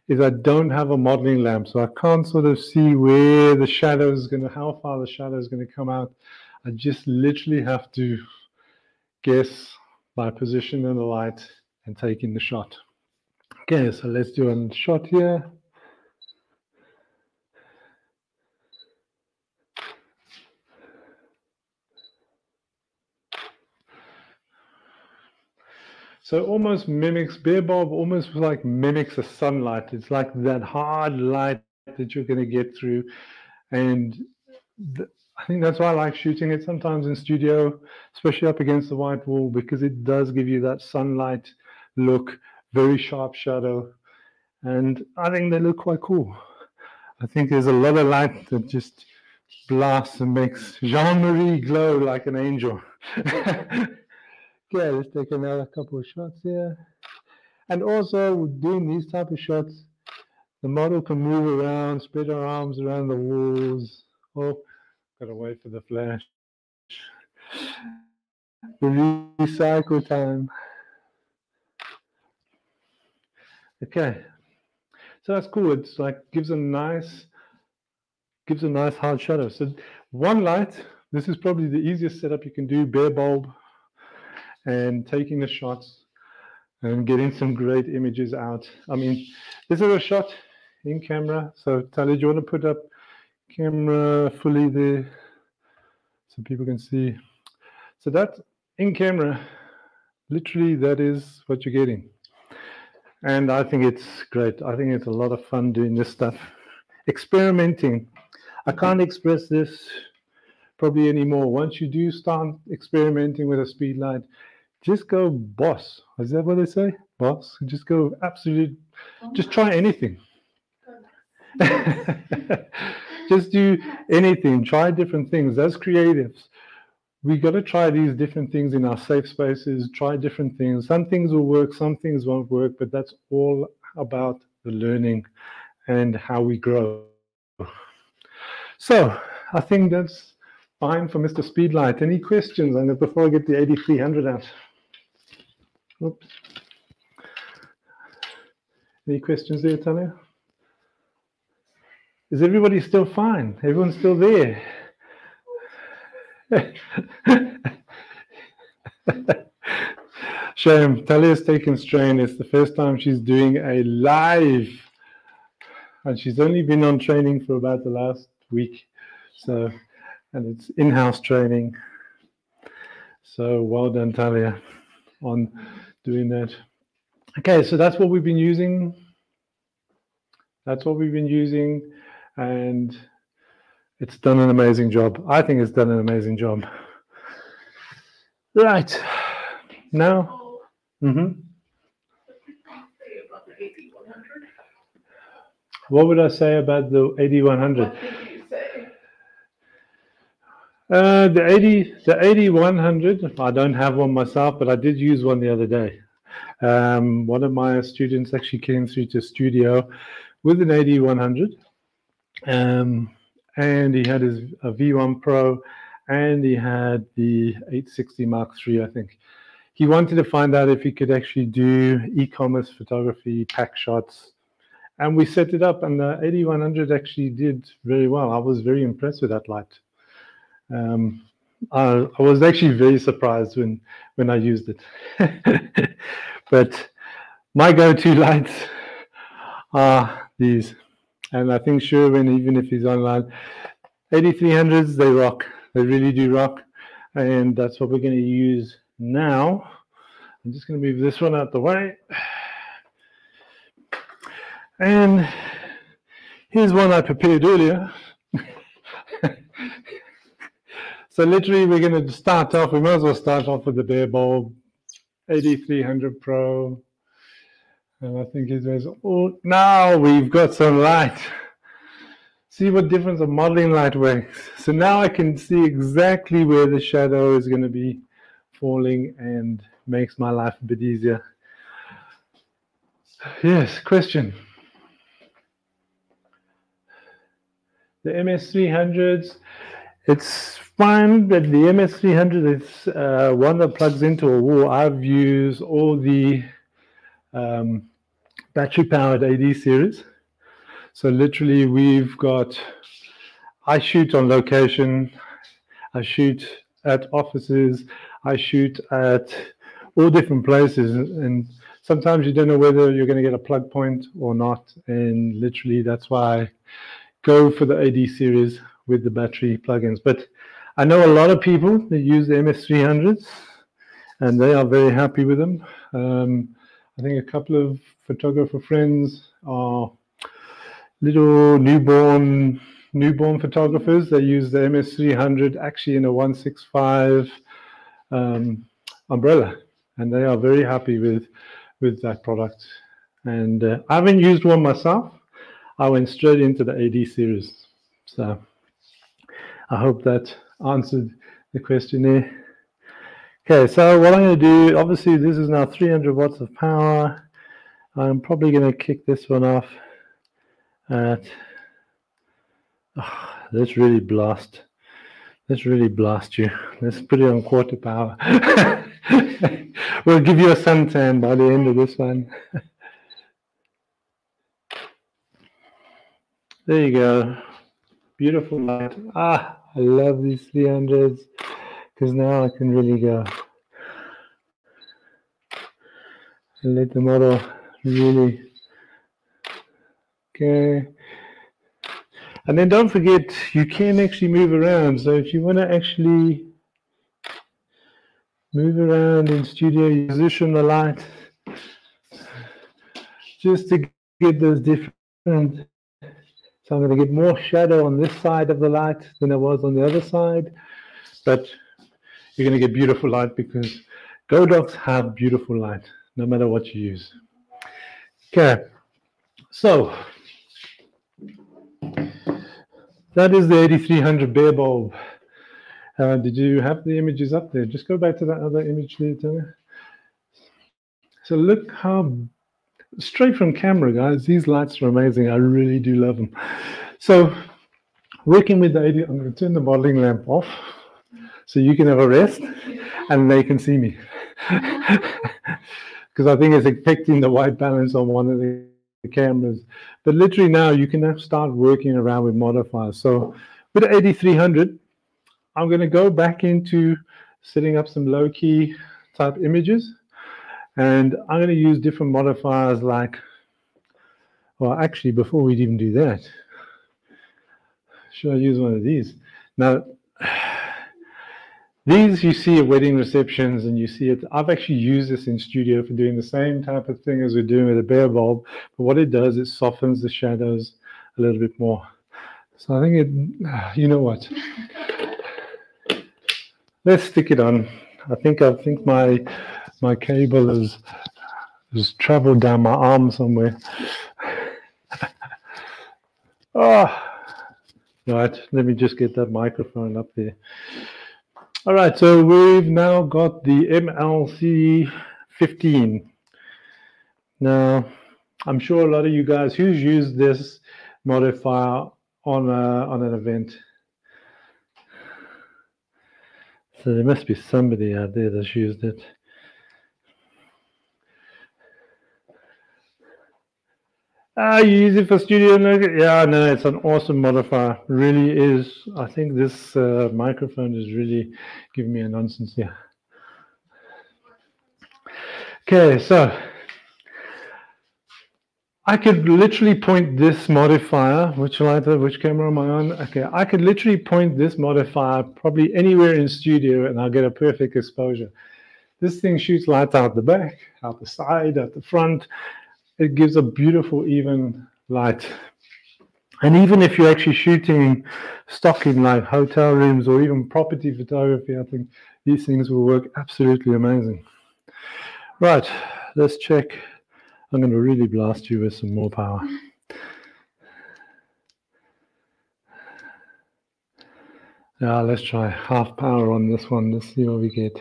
Speaker 1: is I don't have a modeling lamp, so I can't sort of see where the shadow is going to, how far the shadow is going to come out. I just literally have to guess my position in the light and take in the shot. Okay, so let's do a shot here. So almost mimics bare bulb, almost like mimics the sunlight. It's like that hard light that you're going to get through. And I think that's why I like shooting it sometimes in studio, especially up against the white wall, because it does give you that sunlight look, very sharp shadow. And I think they look quite cool. I think there's a lot of light that just blasts and makes Jean-Marie glow like an angel. okay, let's take another couple of shots here. And also doing these type of shots, the model can move around, spread her arms around the walls. Oh, gotta wait for the flash. Recycle time. Okay, so that's cool. It's like gives a nice gives a nice hard shadow. So one light. This is probably the easiest setup you can do. Bare bulb, and taking the shots and getting some great images out. I mean, this is a shot in camera. So Tali, do you want to put up camera fully there so people can see? So that in camera, literally that is what you're getting. And I think it's great. I think it's a lot of fun doing this stuff. Experimenting. I mm-hmm. can't express this probably anymore. Once you do start experimenting with a speed light, just go boss. Is that what they say? Boss? Just go absolute, just try anything. just do anything, try different things. As creatives, we got to try these different things in our safe spaces, try different things. Some things will work, some things won't work, but that's all about the learning and how we grow. So I think that's fine for Mr. Speedlight. Any questions? And before I get the AD300 out. Oops. Any questions there, Tanya? Is everybody still fine? Everyone's still there? Shame. Talia's taken strain. It's the first time she's doing a live. And she's only been on training for about the last week. So, and it's in house training. So, well done, Talia, on doing that. Okay, so that's what we've been using. That's what we've been using. And it's done an amazing job. I think it's done an amazing job. Right. Now, mm-hmm. what would I say about the AD100? Uh, the 80, the AD100, I don't have one myself, but I did use one the other day. Um, one of my students actually came through to studio with an AD100. Um, and he had his a V1 Pro, and he had the 860 Mark III, I think. He wanted to find out if he could actually do e-commerce photography, pack shots, and we set it up. And the AD100 actually did very well. I was very impressed with that light. Um, I, I, was actually very surprised when when I used it. but my go-to lights are these. And I think Sherwin, even if he's online, AD300s, they rock. They really do rock. And that's what we're going to use now. I'm just going to move this one out the way. And here's one I prepared earlier. so literally we're going to start off, we might as well start off with the bare bulb AD300 Pro. And I think it says, oh, now we've got some light. See what difference a modeling light makes. So now I can see exactly where the shadow is going to be falling and makes my life a bit easier. Yes, question. The MS300s, it's fine, but the MS300 is uh, one that plugs into a wall. I've used all the um, battery powered AD series. So literally we've got, I shoot on location, I shoot at offices, I shoot at all different places and sometimes you don't know whether you're going to get a plug point or not and literally that's why I go for the AD series with the battery plugins. But I know a lot of people that use the MS300s and they are very happy with them. Um, I think a couple of photographer friends are little newborn newborn photographers. They use the MS300 actually in a 165 um, umbrella, and they are very happy with with that product. And uh, I haven't used one myself. I went straight into the AD series. So I hope that answered the question there. Okay, so what I'm going to do, obviously this is now 300 watts of power. I'm probably going to kick this one off at, oh, let's really blast. Let's really blast you. Let's put it on quarter power. we'll give you a suntan by the end of this one. there you go. Beautiful light. Ah, I love these 300s because now I can really go. And let the model really okay and then don't forget you can actually move around. So if you want to actually move around in studio you position the light just to get those different so I'm going to get more shadow on this side of the light than there was on the other side. But you're going to get beautiful light because Godox have beautiful light no matter what you use. Okay, so that is the AD300 bare bulb. Uh, did you have the images up there? Just go back to that other image there, Tony. So look how straight from camera, guys. These lights are amazing. I really do love them. So working with the 80, I'm going to turn the modeling lamp off so you can have a rest and they can see me. Because I think it's affecting the white balance on one of the cameras. But literally now you can now start working around with modifiers. So with the AD300, I'm going to go back into setting up some low key type images. And I'm going to use different modifiers like, well, actually, before we even do that, should I use one of these? Now, these you see at wedding receptions and you see it. I've actually used this in studio for doing the same type of thing as we're doing with a bare bulb. But what it does, it softens the shadows a little bit more. So I think it, you know what? Let's stick it on. I think I think my my cable has has traveled down my arm somewhere. oh, right. Let me just get that microphone up there. All right, so we've now got the MLC 15. Now, I'm sure a lot of you guys who's used this modifier on a, on an event. So there must be somebody out there that's used it. Ah, you use it for studio Yeah, no, it's an awesome modifier. Really is. I think this uh, microphone is really giving me a nonsense here. Okay, so I could literally point this modifier, which light, which camera am I on? Okay, I could literally point this modifier probably anywhere in studio and I'll get a perfect exposure. This thing shoots light out the back, out the side, out the front, it gives a beautiful even light. And even if you're actually shooting stock in like hotel rooms or even property photography, I think these things will work absolutely amazing. Right, let's check. I'm going to really blast you with some more power. Yeah, let's try half power on this one. Let's see what we get.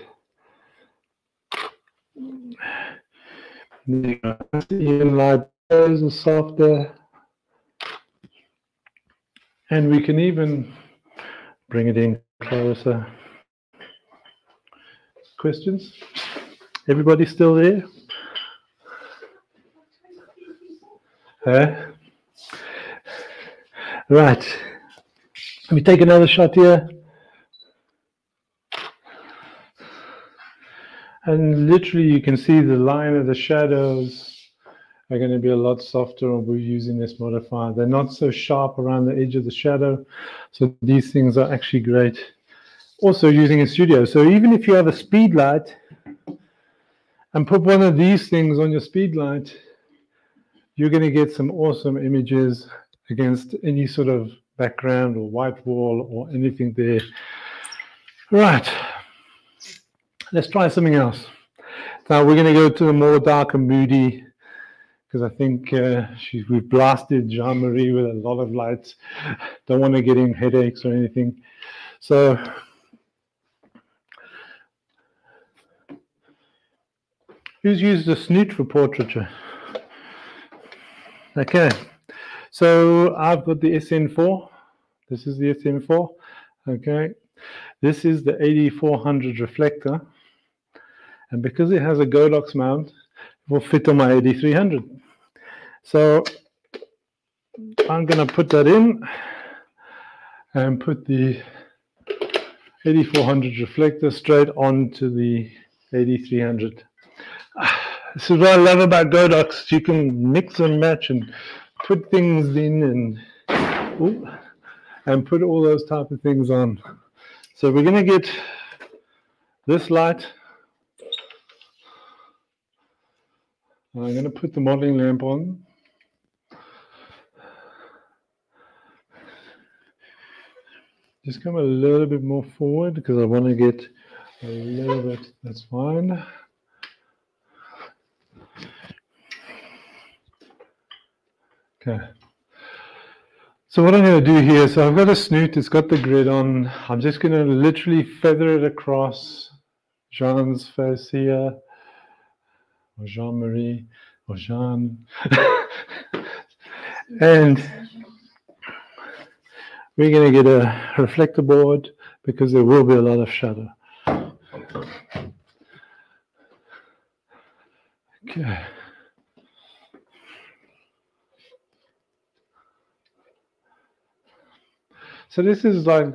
Speaker 1: Even like those are softer. And we can even bring it in closer. Questions? Everybody still there? Huh? Right. Let me take another shot here. And literally you can see the line of the shadows are going to be a lot softer when we're using this modifier. They're not so sharp around the edge of the shadow. So these things are actually great. Also using in studio. So even if you have a speed light and put one of these things on your speed light, you're going to get some awesome images against any sort of background or white wall or anything there. Right. Let's try something else. Now we're going to go to a more dark and moody because I think uh, she, we blasted Jean Marie with a lot of lights. Don't want to get him headaches or anything. So who's used a snoot for portraiture? Okay, so I've got the SN4. This is the SN4. Okay, this is the AD400 reflector. And because it has a Godox mount, it will fit on my AD300. So I'm going to put that in and put the AD400 reflector straight onto the AD300. This is what I love about Godox. You can mix and match and put things in and ooh, and put all those type of things on. So we're going to get this light. I'm going to put the modeling lamp on. Just come a little bit more forward because I want to get a little bit, that's fine. Okay. So what I'm going to do here, so I've got a snoot, it's got the grid on. I'm just going to literally feather it across Jean's face here, or Jean-Marie, or Jean. and we're going to get a reflector board because there will be a lot of shadow. Okay. So this is like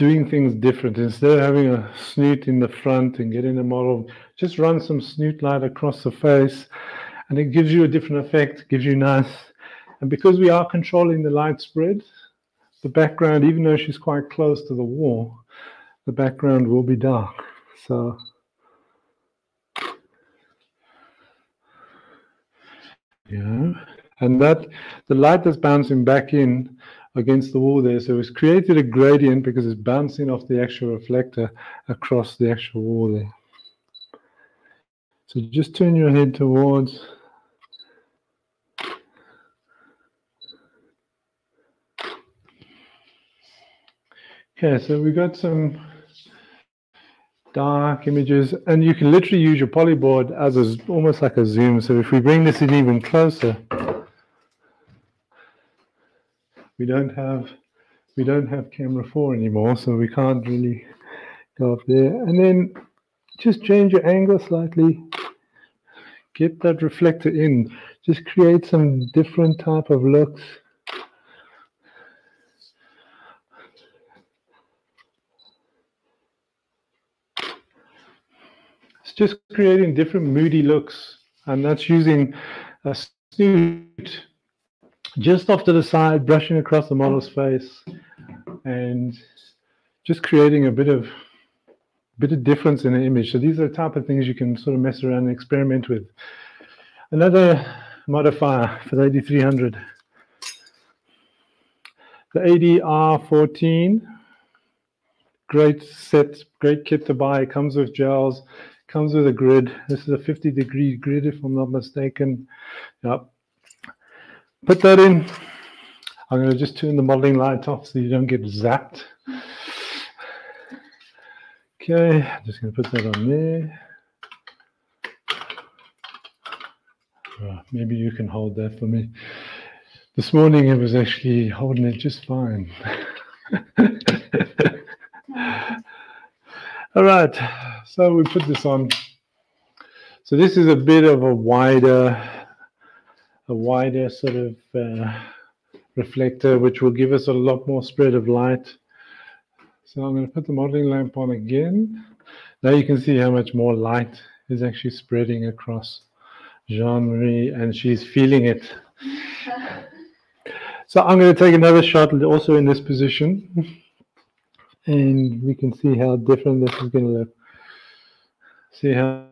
Speaker 1: doing things different. Instead of having a snoot in the front and getting a model, just run some snoot light across the face and it gives you a different effect, gives you nice. And because we are controlling the light spread, the background, even though she's quite close to the wall, the background will be dark. So yeah, and that the light that's bouncing back in against the wall there, so it's created a gradient because it's bouncing off the actual reflector across the actual wall there. So just turn your head towards Okay, so we've got some dark images, and you can literally use your polyboard as a, almost like a zoom. So if we bring this in even closer, we don't have we don't have camera four anymore, so we can't really go up there. And then just change your angle slightly, get that reflector in, just create some different type of looks. It's just creating different moody looks, and that's using a snoot just off to the side, brushing across the model's face, and just creating a bit of bit of difference in the image. So these are the type of things you can sort of mess around and experiment with. Another modifier for the AD300, the ADR14. Great set, great kit to buy. It comes with gels, comes with a grid. This is a 50 degree grid, if I'm not mistaken. Yep. Put that in. I'm going to just turn the modeling light off so you don't get zapped. Okay, I'm just going to put that on there. Maybe you can hold that for me. This morning it was actually holding it just fine. All right, so we put this on. So this is a bit of a wider, a wider sort of uh, reflector, which will give us a lot more spread of light. So I'm going to put the modeling lamp on again. Now you can see how much more light is actually spreading across Jean-Marie, and she's feeling it. So I'm going to take another shot also in this position and we can see how different this is going to look. See how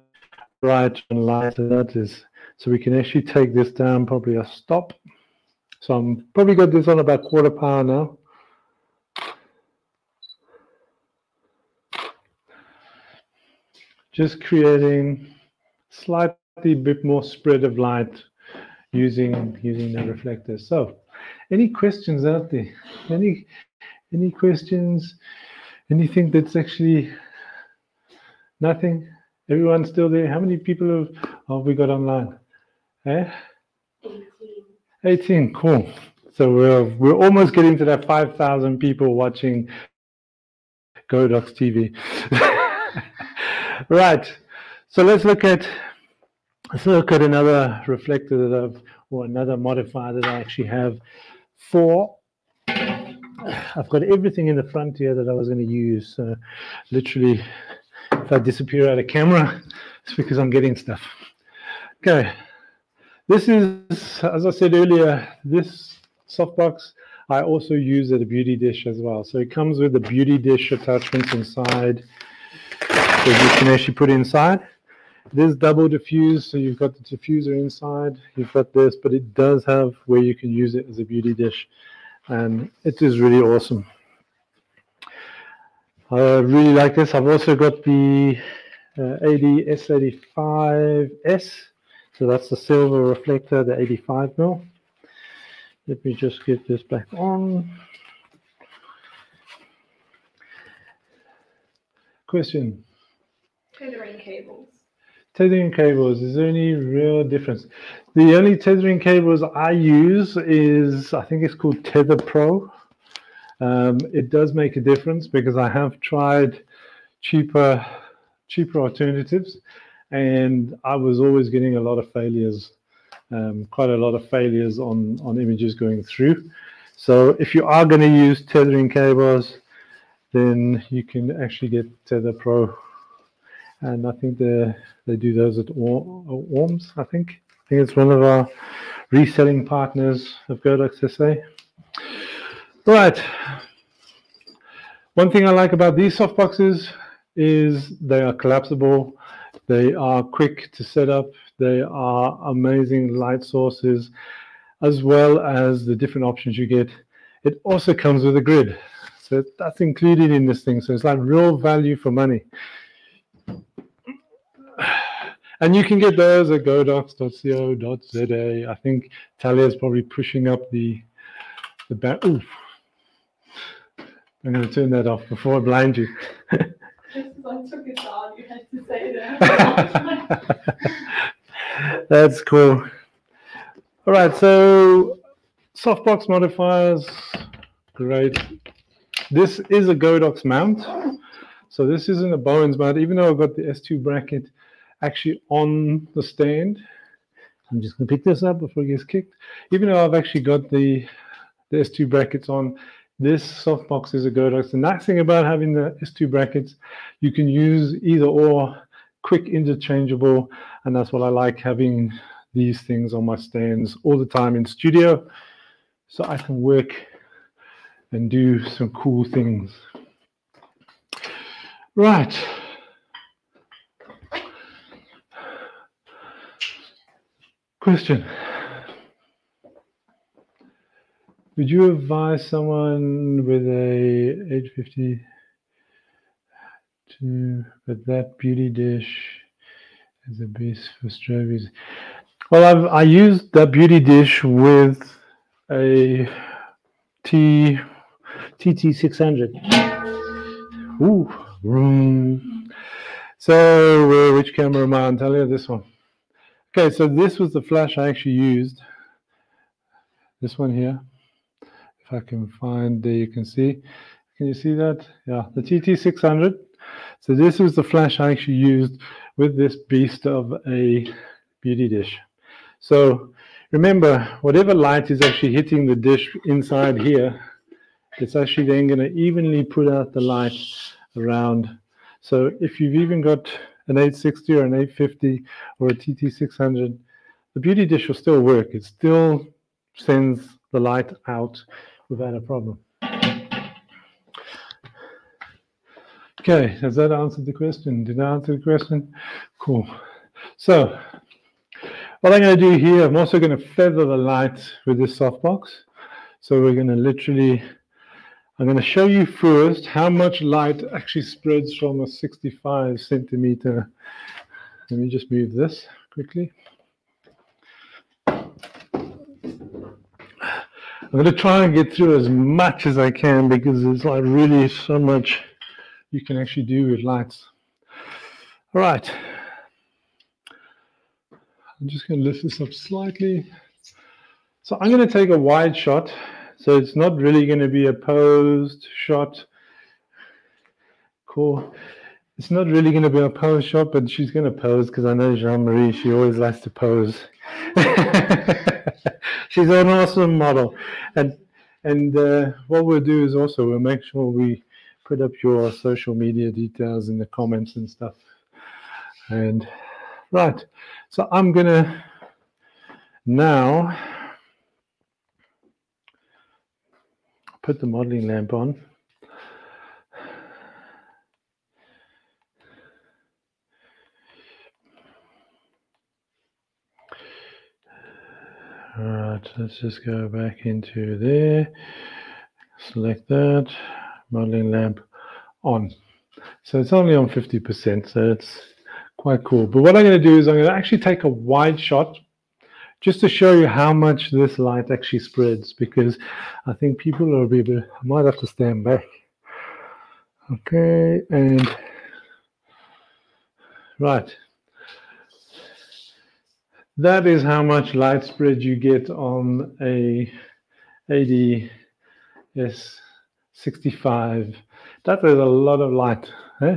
Speaker 1: bright and light that is. So we can actually take this down probably a stop. So I'm probably got this on about quarter power now. Just creating slightly bit more spread of light using using the reflector. So, any questions out there? Any any questions? Anything that's actually nothing? Everyone still there? How many people have, have we got online? Eh? 18. 18, cool. So we're we're almost getting to that 5,000 people watching Godox TV. right. So let's look at let's look at another reflector that I've or another modifier that I actually have for I've got everything in the front here that I was going to use. So literally, if I disappear out of camera, it's because I'm getting stuff. Okay. This is, as I said earlier, this softbox I also use at a beauty dish as well. So it comes with the beauty dish attachments inside that you can actually put inside. It is double diffuse, so you've got the diffuser inside, you've got this, but it does have where you can use it as a beauty dish. And it is really awesome. I really like this. I've also got the uh, AD-S85S. So that's the silver reflector, the 85 mil. Let me just get this back on. Question.
Speaker 2: Tethering cables.
Speaker 1: Tethering cables, is there any real difference? The only tethering cables I use is, I think it's called Tether Pro. Um, it does make a difference because I have tried cheaper, cheaper alternatives and I was always getting a lot of failures um, quite a lot of failures on, on images going through. So if you are going to use tethering cables, then you can actually get Tether Pro. And I think they they do those at ORMS, I think. I think it's one of our reselling partners of Godox SA. Right. One thing I like about these softboxes is they are collapsible. They are quick to set up. They are amazing light sources, as well as the different options you get. It also comes with a grid. So that's included in this thing. So it's like real value for money. And you can get those at godox.co.za. I think Talia is probably pushing up the the back. I'm going to turn that off before I blind you.
Speaker 2: To.
Speaker 1: That's cool. All right, so softbox modifiers, great. This is a Godox mount. So this isn't a Bowens mount, even though I've got the S2 bracket actually on the stand. I'm just gonna pick this up before it gets kicked. Even though I've actually got the, the S2 brackets on, this softbox is a Godox. The nice thing about having the S2 brackets, you can use either or quick interchangeable and that's what I like having these things on my stands all the time in studio so I can work and do some cool things. Right. Question. Would you advise someone with a 850 to with that beauty dish as a base for strawberries. Well, I've I used that beauty dish with a T TT600. Ooh, room. So, uh, which camera am I on? Tell you this one. Okay, so this was the flash I actually used. This one here. If I can find there, you can see. Can you see that? Yeah, the TT600. So this is the flash I actually used with this beast of a beauty dish. So remember, whatever light is actually hitting the dish inside here, it's actually then going to evenly put out the light around. So if you've even got an 860 or an 850 or a TT600, the beauty dish will still work. It still sends the light out without a problem. Okay, has that answered the question? Did I answer the question? Cool. So, what I'm going to do here, I'm also going to feather the light with this softbox. So we're going to literally, I'm going to show you first how much light actually spreads from a 65 centimeter. Let me just move this quickly. I'm going to try and get through as much as I can because there's like really so much you can actually do with lights. All right. I'm just going to lift this up slightly. So I'm going to take a wide shot. So it's not really going to be a posed shot. Cool. It's not really going to be a pose shot, but she's going to pose because I know Jean-Marie, she always likes to pose. she's an awesome model. And and uh, what we'll do is also we'll make sure we put up your social media details in the comments and stuff. And right, so I'm gonna now put the modeling lamp on. All right, let's just go back into there. Select that, modeling lamp on. So it's only on 50%, so it's quite cool. But what I'm going to do is I'm going to actually take a wide shot just to show you how much this light actually spreads because I think people are a bit, I might have to stand back. Okay, and right. That is how much light spread you get on a AD S65. That is a lot of light. Eh?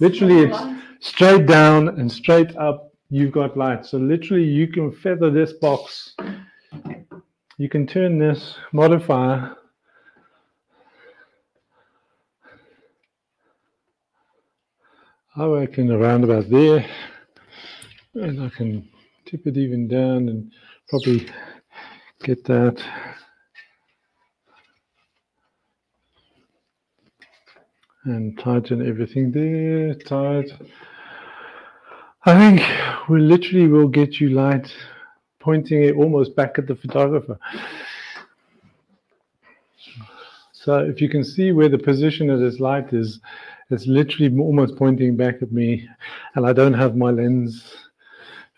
Speaker 1: Literally, it's straight down and straight up. You've got light. So literally, you can feather this box. You can turn this modifier I work in around about there, and I can tip it even down and probably get that. And tighten everything there, tight. I think we literally will get you light pointing it almost back at the photographer. So if you can see where the position of this light is, it's literally almost pointing back at me and I don't have my lens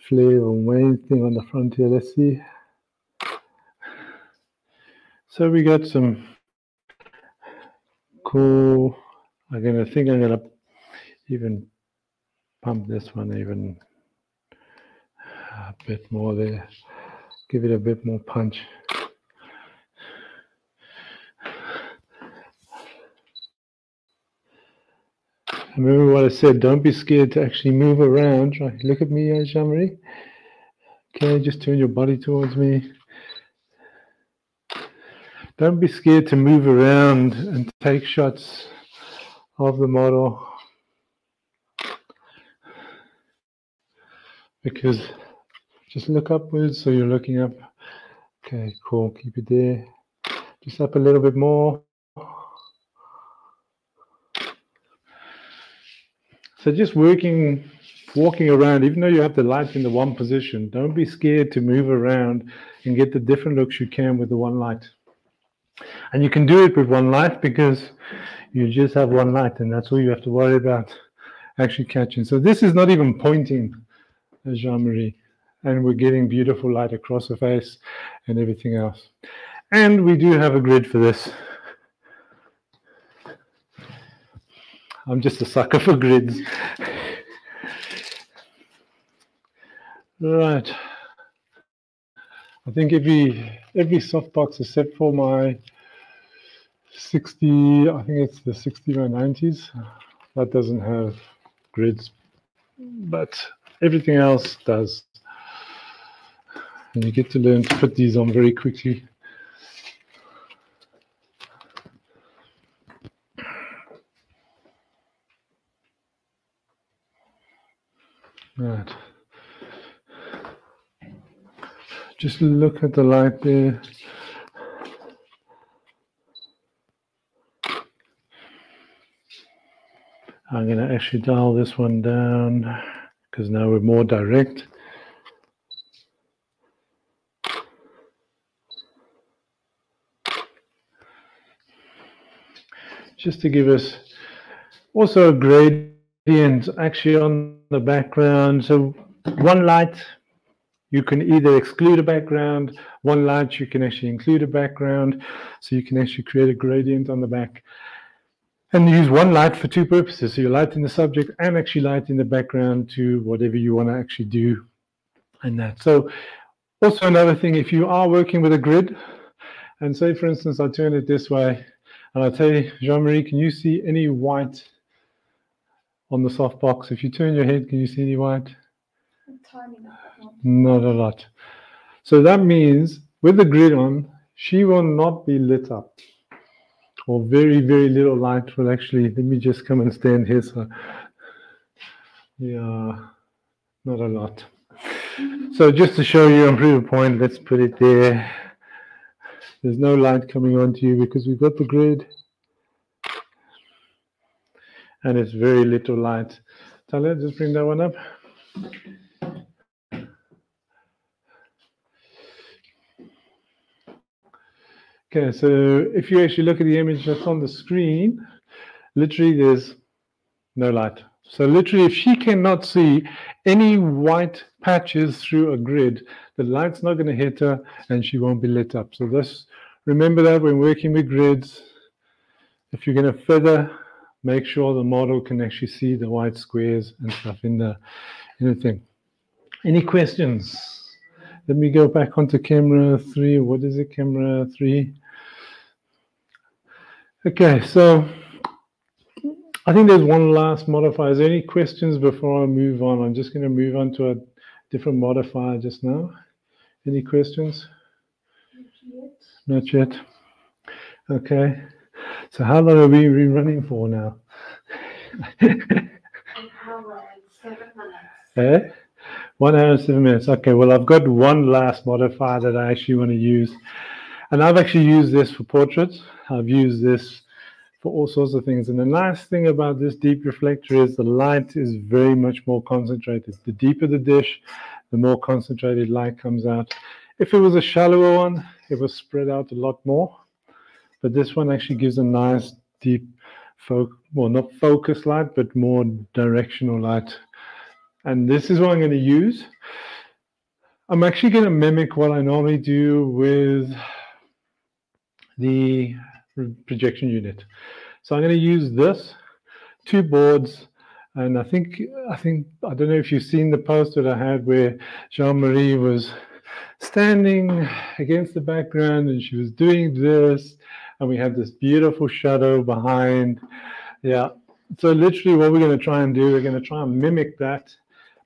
Speaker 1: flare or main thing on the front here. Let's see. So we got some cool. I'm gonna think I'm gonna even pump this one even a bit more there. Give it a bit more punch. Remember what I said, don't be scared to actually move around. Right, look at me, eh, Jean-Marie. Okay, just turn your body towards me. Don't be scared to move around and take shots of the model. Because just look upwards so you're looking up. Okay, cool, keep it there. Just up a little bit more. So just working, walking around, even though you have the light in the one position, don't be scared to move around and get the different looks you can with the one light. And you can do it with one light because you just have one light and that's all you have to worry about actually catching. So this is not even pointing, Jean-Marie, and we're getting beautiful light across the face and everything else. And we do have a grid for this. I'm just a sucker for grids. right. I think every every softbox except for my 60, I think it's the 60 by 90s, that doesn't have grids, but everything else does. And you get to learn to put these on very quickly. Right. Just look at the light there. I'm going to actually dial this one down because now we're more direct. Just to give us also a gradient actually on the background. So one light You can either exclude a background, one light, you can actually include a background, so you can actually create a gradient on the back. And use one light for two purposes. So you're lighting the subject and actually lighting the background to whatever you want to actually do and that. So also another thing, if you are working with a grid, and say for instance, I turn it this way, and I tell you, Jean-Marie, can you see any white on the softbox? If you turn your head, can you see any white?
Speaker 2: Tiny
Speaker 1: Not
Speaker 2: not-
Speaker 1: a lot. So that means with the grid on, she will not be lit up. Or very, very little light will actually, let me just come and stand here. So, yeah, not a lot. So just to show you and prove a point, let's put it there. There's no light coming onto you because we've got the grid. And it's very little light. Talia, just bring that one up. Okay, so if you actually look at the image that's on the screen, literally there's no light. So literally, if she cannot see any white patches through a grid, the light's not going to hit her and she won't be lit up. So this, remember that when working with grids, if you're going to feather, make sure the model can actually see the white squares and stuff in the, in the thing. Any questions? Let me go back onto camera three. What is it, camera three? Okay, so I think there's one last modifier. Is there any questions before I move on? I'm just going to move on to a different modifier just now. Any questions? Not yet. Okay. So how long have we been running for now?
Speaker 2: An hour and seven minutes.
Speaker 1: Eh? One hour and seven minutes. Okay, well, I've got one last modifier that I actually want to use. And I've actually used this for portraits. I've used this for all sorts of things. And the nice thing about this deep reflector is the light is very much more concentrated. The deeper the dish, the more concentrated light comes out. If it was a shallower one, it was spread out a lot more. But this one actually gives a nice deep well not focus light, but more directional light and this is what I'm going to use. I'm actually going to mimic what I normally do with the projection unit. So I'm going to use this, two boards, and I think I think I don't know if you've seen the post that I had where Jean-Marie was standing against the background and she was doing this, and we had this beautiful shadow behind. Yeah. So literally what we're going to try and do, we're going to try and mimic that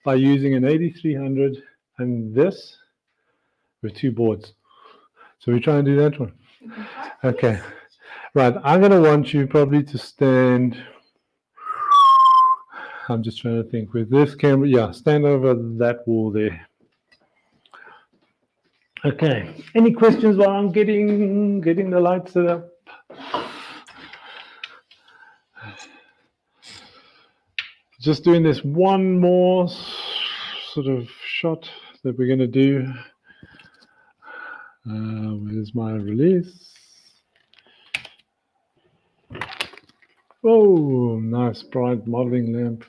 Speaker 1: by using an AD300 and this with two boards. So we try and do that one. Okay. Right. I'm going to want you probably to stand. I'm just trying to think with this camera. Yeah, stand over that wall there. Okay. Any questions while I'm getting getting the lights set up? Just doing this one more sort of shot that we're going to do. Uh, where's my release? Oh, nice bright modeling lamp.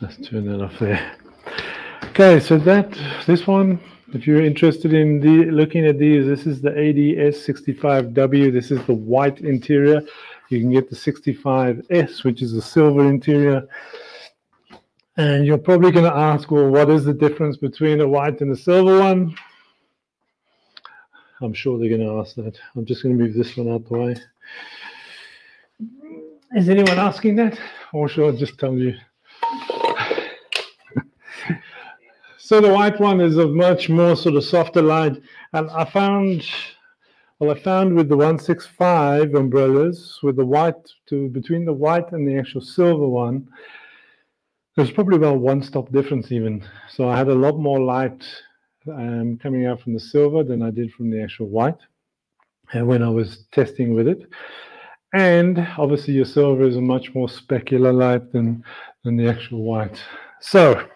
Speaker 1: Let's turn that off there. Okay, so that this one, if you're interested in the looking at these, this is the ADS65W. This is the white interior. You can get the 65S, which is the silver interior. And you're probably going to ask, well, what is the difference between a white and a silver one? I'm sure they're going to ask that. I'm just going to move this one out the way. Is anyone asking that? Or should I just tell you? So the white one is a much more sort of softer light. And I found, well, I found with the 165 umbrellas, with the white, to between the white and the actual silver one, there's probably about one stop difference even. So I had a lot more light um, coming out from the silver than I did from the actual white and when I was testing with it. And obviously your silver is a much more specular light than, than the actual white. So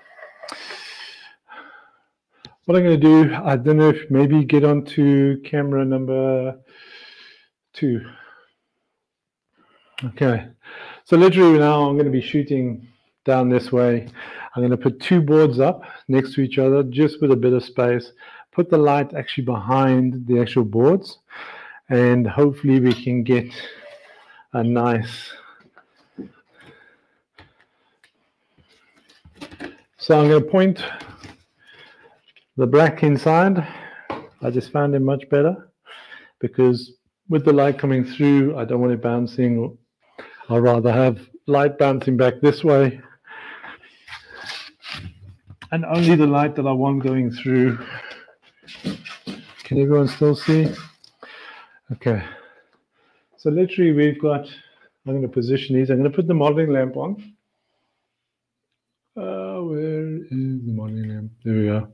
Speaker 1: what I'm going to do, I don't know if maybe get onto camera number two. Okay, so literally now I'm going to be shooting down this way. I'm going to put two boards up next to each other, just with a bit of space. Put the light actually behind the actual boards, and hopefully we can get a nice. So I'm going to point the black inside. I just found it much better because with the light coming through, I don't want it bouncing. I'd rather have light bouncing back this way and only the light that I want going through. Can everyone still see? Okay. So literally we've got, I'm going to position these. I'm going to put the modeling lamp on. Uh, where is the modeling lamp? There we go.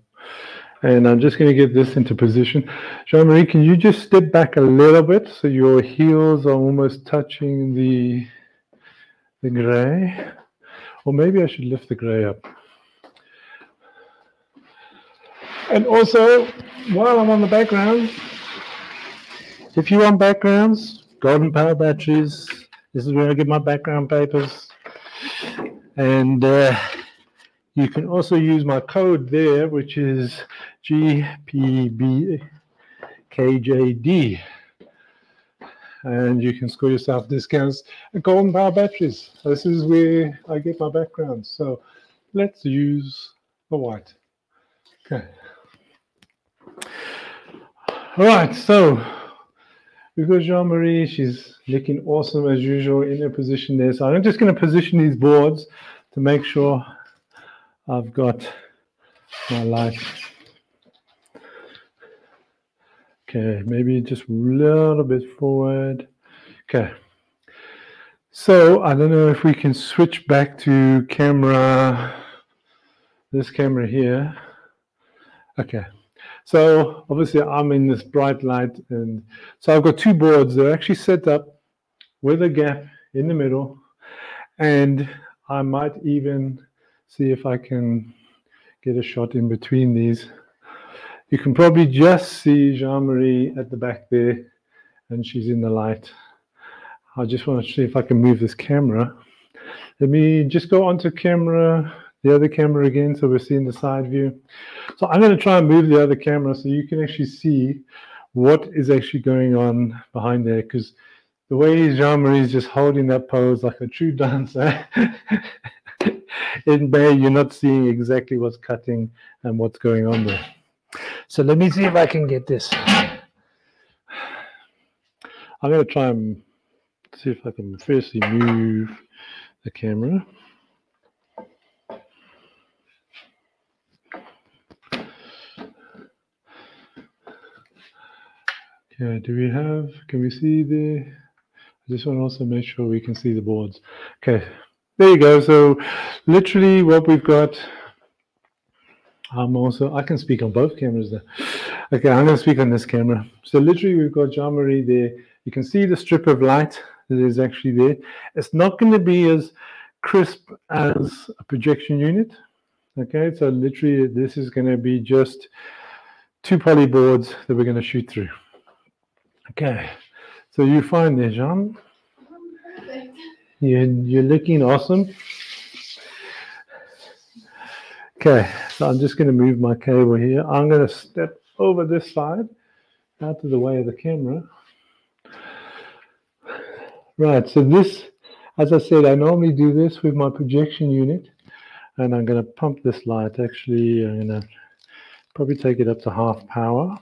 Speaker 1: And I'm just going to get this into position. Jean-Marie, can you just step back a little bit so your heels are almost touching the, the gray? Or maybe I should lift the gray up. And also, while I'm on the background, if you want backgrounds, Golden Power batteries, this is where I get my background papers. And uh, you can also use my code there, which is GPBKJD. And you can score yourself discounts at Golden Power batteries. This is where I get my background. So let's use the white. Okay. All right, so we've got Jean-Marie. She's looking awesome as usual in her position there. So I'm just going to position these boards to make sure I've got my light. Okay, maybe just a little bit forward. Okay. So I don't know if we can switch back to camera, this camera here. Okay. So obviously I'm in this bright light and so I've got two boards. They're actually set up with a gap in the middle and I might even see if I can get a shot in between these. You can probably just see Jean-Marie at the back there and she's in the light. I just want to see if I can move this camera. Let me just go onto camera the other camera again so we're seeing the side view. So I'm going to try and move the other camera so you can actually see what is actually going on behind there because the way Jean-Marie is just holding that pose like a true dancer, in Bay you're not seeing exactly what's cutting and what's going on there. So let me see if I can get this. I'm going to try and see if I can firstly move the camera. Okay, do we have, can we see the, I just want to also make sure we can see the boards. Okay, there you go. So literally what we've got, I'm also, I can speak on both cameras there. Okay, I'm going to speak on this camera. So literally we've got Jean-Marie there. You can see the strip of light that is actually there. It's not going to be as crisp as a projection unit. Okay, so literally this is going to be just two poly boards that we're going to shoot through. Okay, so you find there, Jean. You're, you're looking awesome. Okay, so I'm just going to move my cable here. I'm going to step over this side, out of the way of the camera. Right, so this, as I said, I normally do this with my projection unit, and I'm going to pump this light. Actually, I'm going to probably take it up to half power.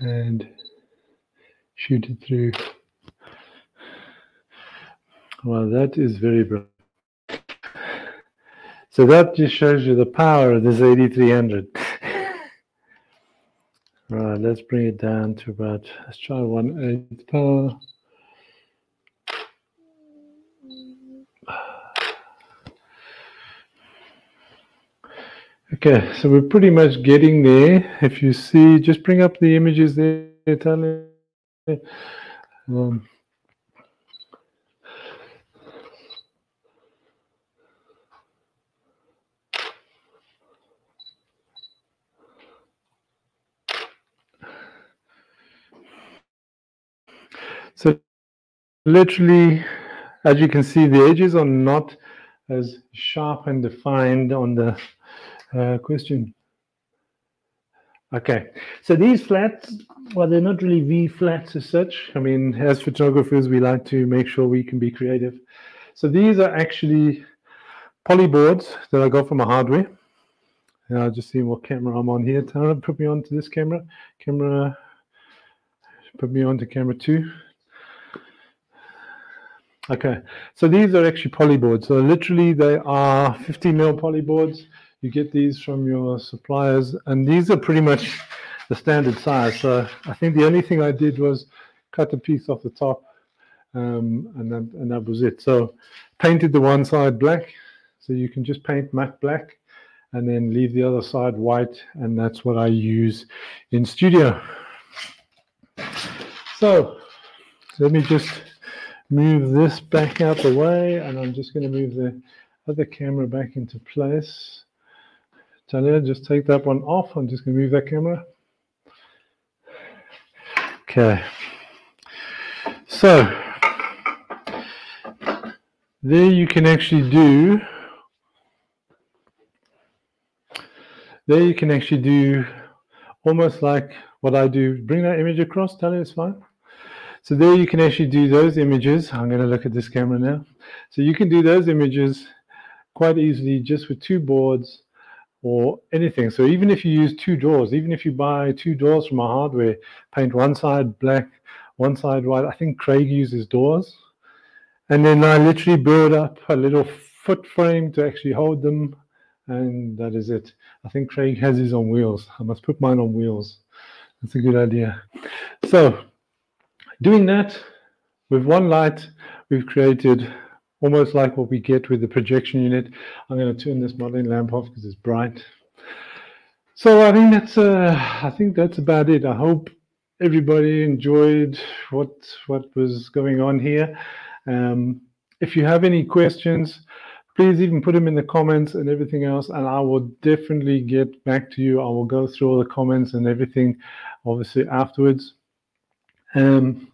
Speaker 1: and shoot it through. Well, that is very bright. So that just shows you the power of this AD300. right, let's bring it down to about, let's try 1 8 power. Okay, so we're pretty much getting there. If you see, just bring up the images there. Um, So literally, as you can see, the edges are not as sharp and defined on the uh, question. Okay, so these flats, well, they're not really V flats as such. I mean, as photographers, we like to make sure we can be creative. So these are actually polyboards that I got from a hardware. And I'll just see what camera I'm on here. Tara, put me onto this camera. Camera, put me onto camera two. Okay, so these are actually polyboards. So literally they are 50 mil polyboards. You get these from your suppliers, and these are pretty much the standard size. So I think the only thing I did was cut a piece off the top, um, and that, and that was it. So painted the one side black, so you can just paint matte black, and then leave the other side white, and that's what I use in studio. So let me just move this back out the way, and I'm just going to move the other camera back into place. Talia, just take that one off. I'm just going to move that camera. Okay. So there you can actually do there you can actually do almost like what I do. Bring that image across, Talia, it's fine. So there you can actually do those images. I'm going to look at this camera now. So you can do those images quite easily just with two boards or anything. So even if you use two doors, even if you buy two doors from a hardware, paint one side black, one side white. I think Craig uses doors. And then I literally build up a little foot frame to actually hold them. And that is it. I think Craig has his on wheels. I must put mine on wheels. That's a good idea. So doing that with one light, we've created almost like what we get with the projection unit. I'm going to turn this modeling lamp off because it's bright. So I think that's uh, I think that's about it. I hope everybody enjoyed what what was going on here. Um, if you have any questions, please even put them in the comments and everything else, and I will definitely get back to you. I will go through all the comments and everything, obviously afterwards. Um,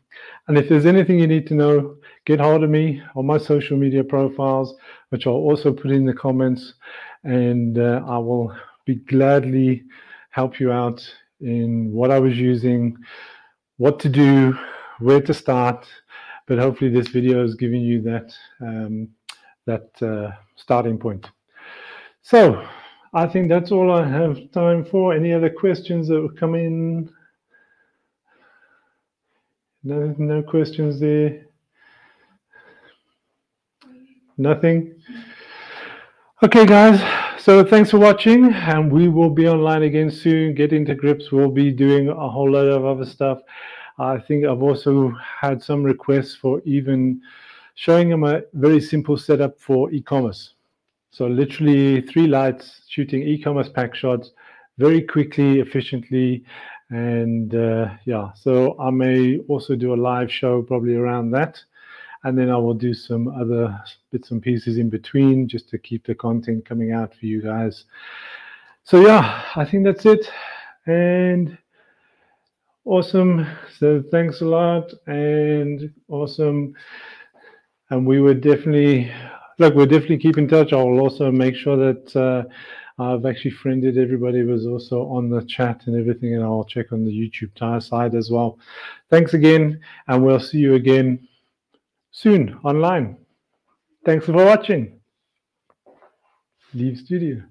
Speaker 1: and if there's anything you need to know, get hold of me on my social media profiles, which I'll also put in the comments, and uh, I will be gladly help you out in what I was using, what to do, where to start. But hopefully, this video is giving you that um, that uh, starting point. So, I think that's all I have time for. Any other questions that will come in? No, no questions there. Nothing. Okay, guys. So thanks for watching, and we will be online again soon. Getting To Grips. We'll be doing a whole lot of other stuff. I think I've also had some requests for even showing them a very simple setup for e-commerce. So literally three lights shooting e-commerce pack shots very quickly, efficiently, and uh, yeah, so I may also do a live show probably around that. And then I will do some other bits and pieces in between just to keep the content coming out for you guys. So yeah, I think that's it. And awesome. So thanks a lot and awesome. And we would definitely look, we'll definitely keep in touch. I will also make sure that uh, I've actually friended everybody was also on the chat and everything, and I'll check on the YouTube tire side as well. Thanks again, and we'll see you again soon online. Thanks for watching. Leave studio.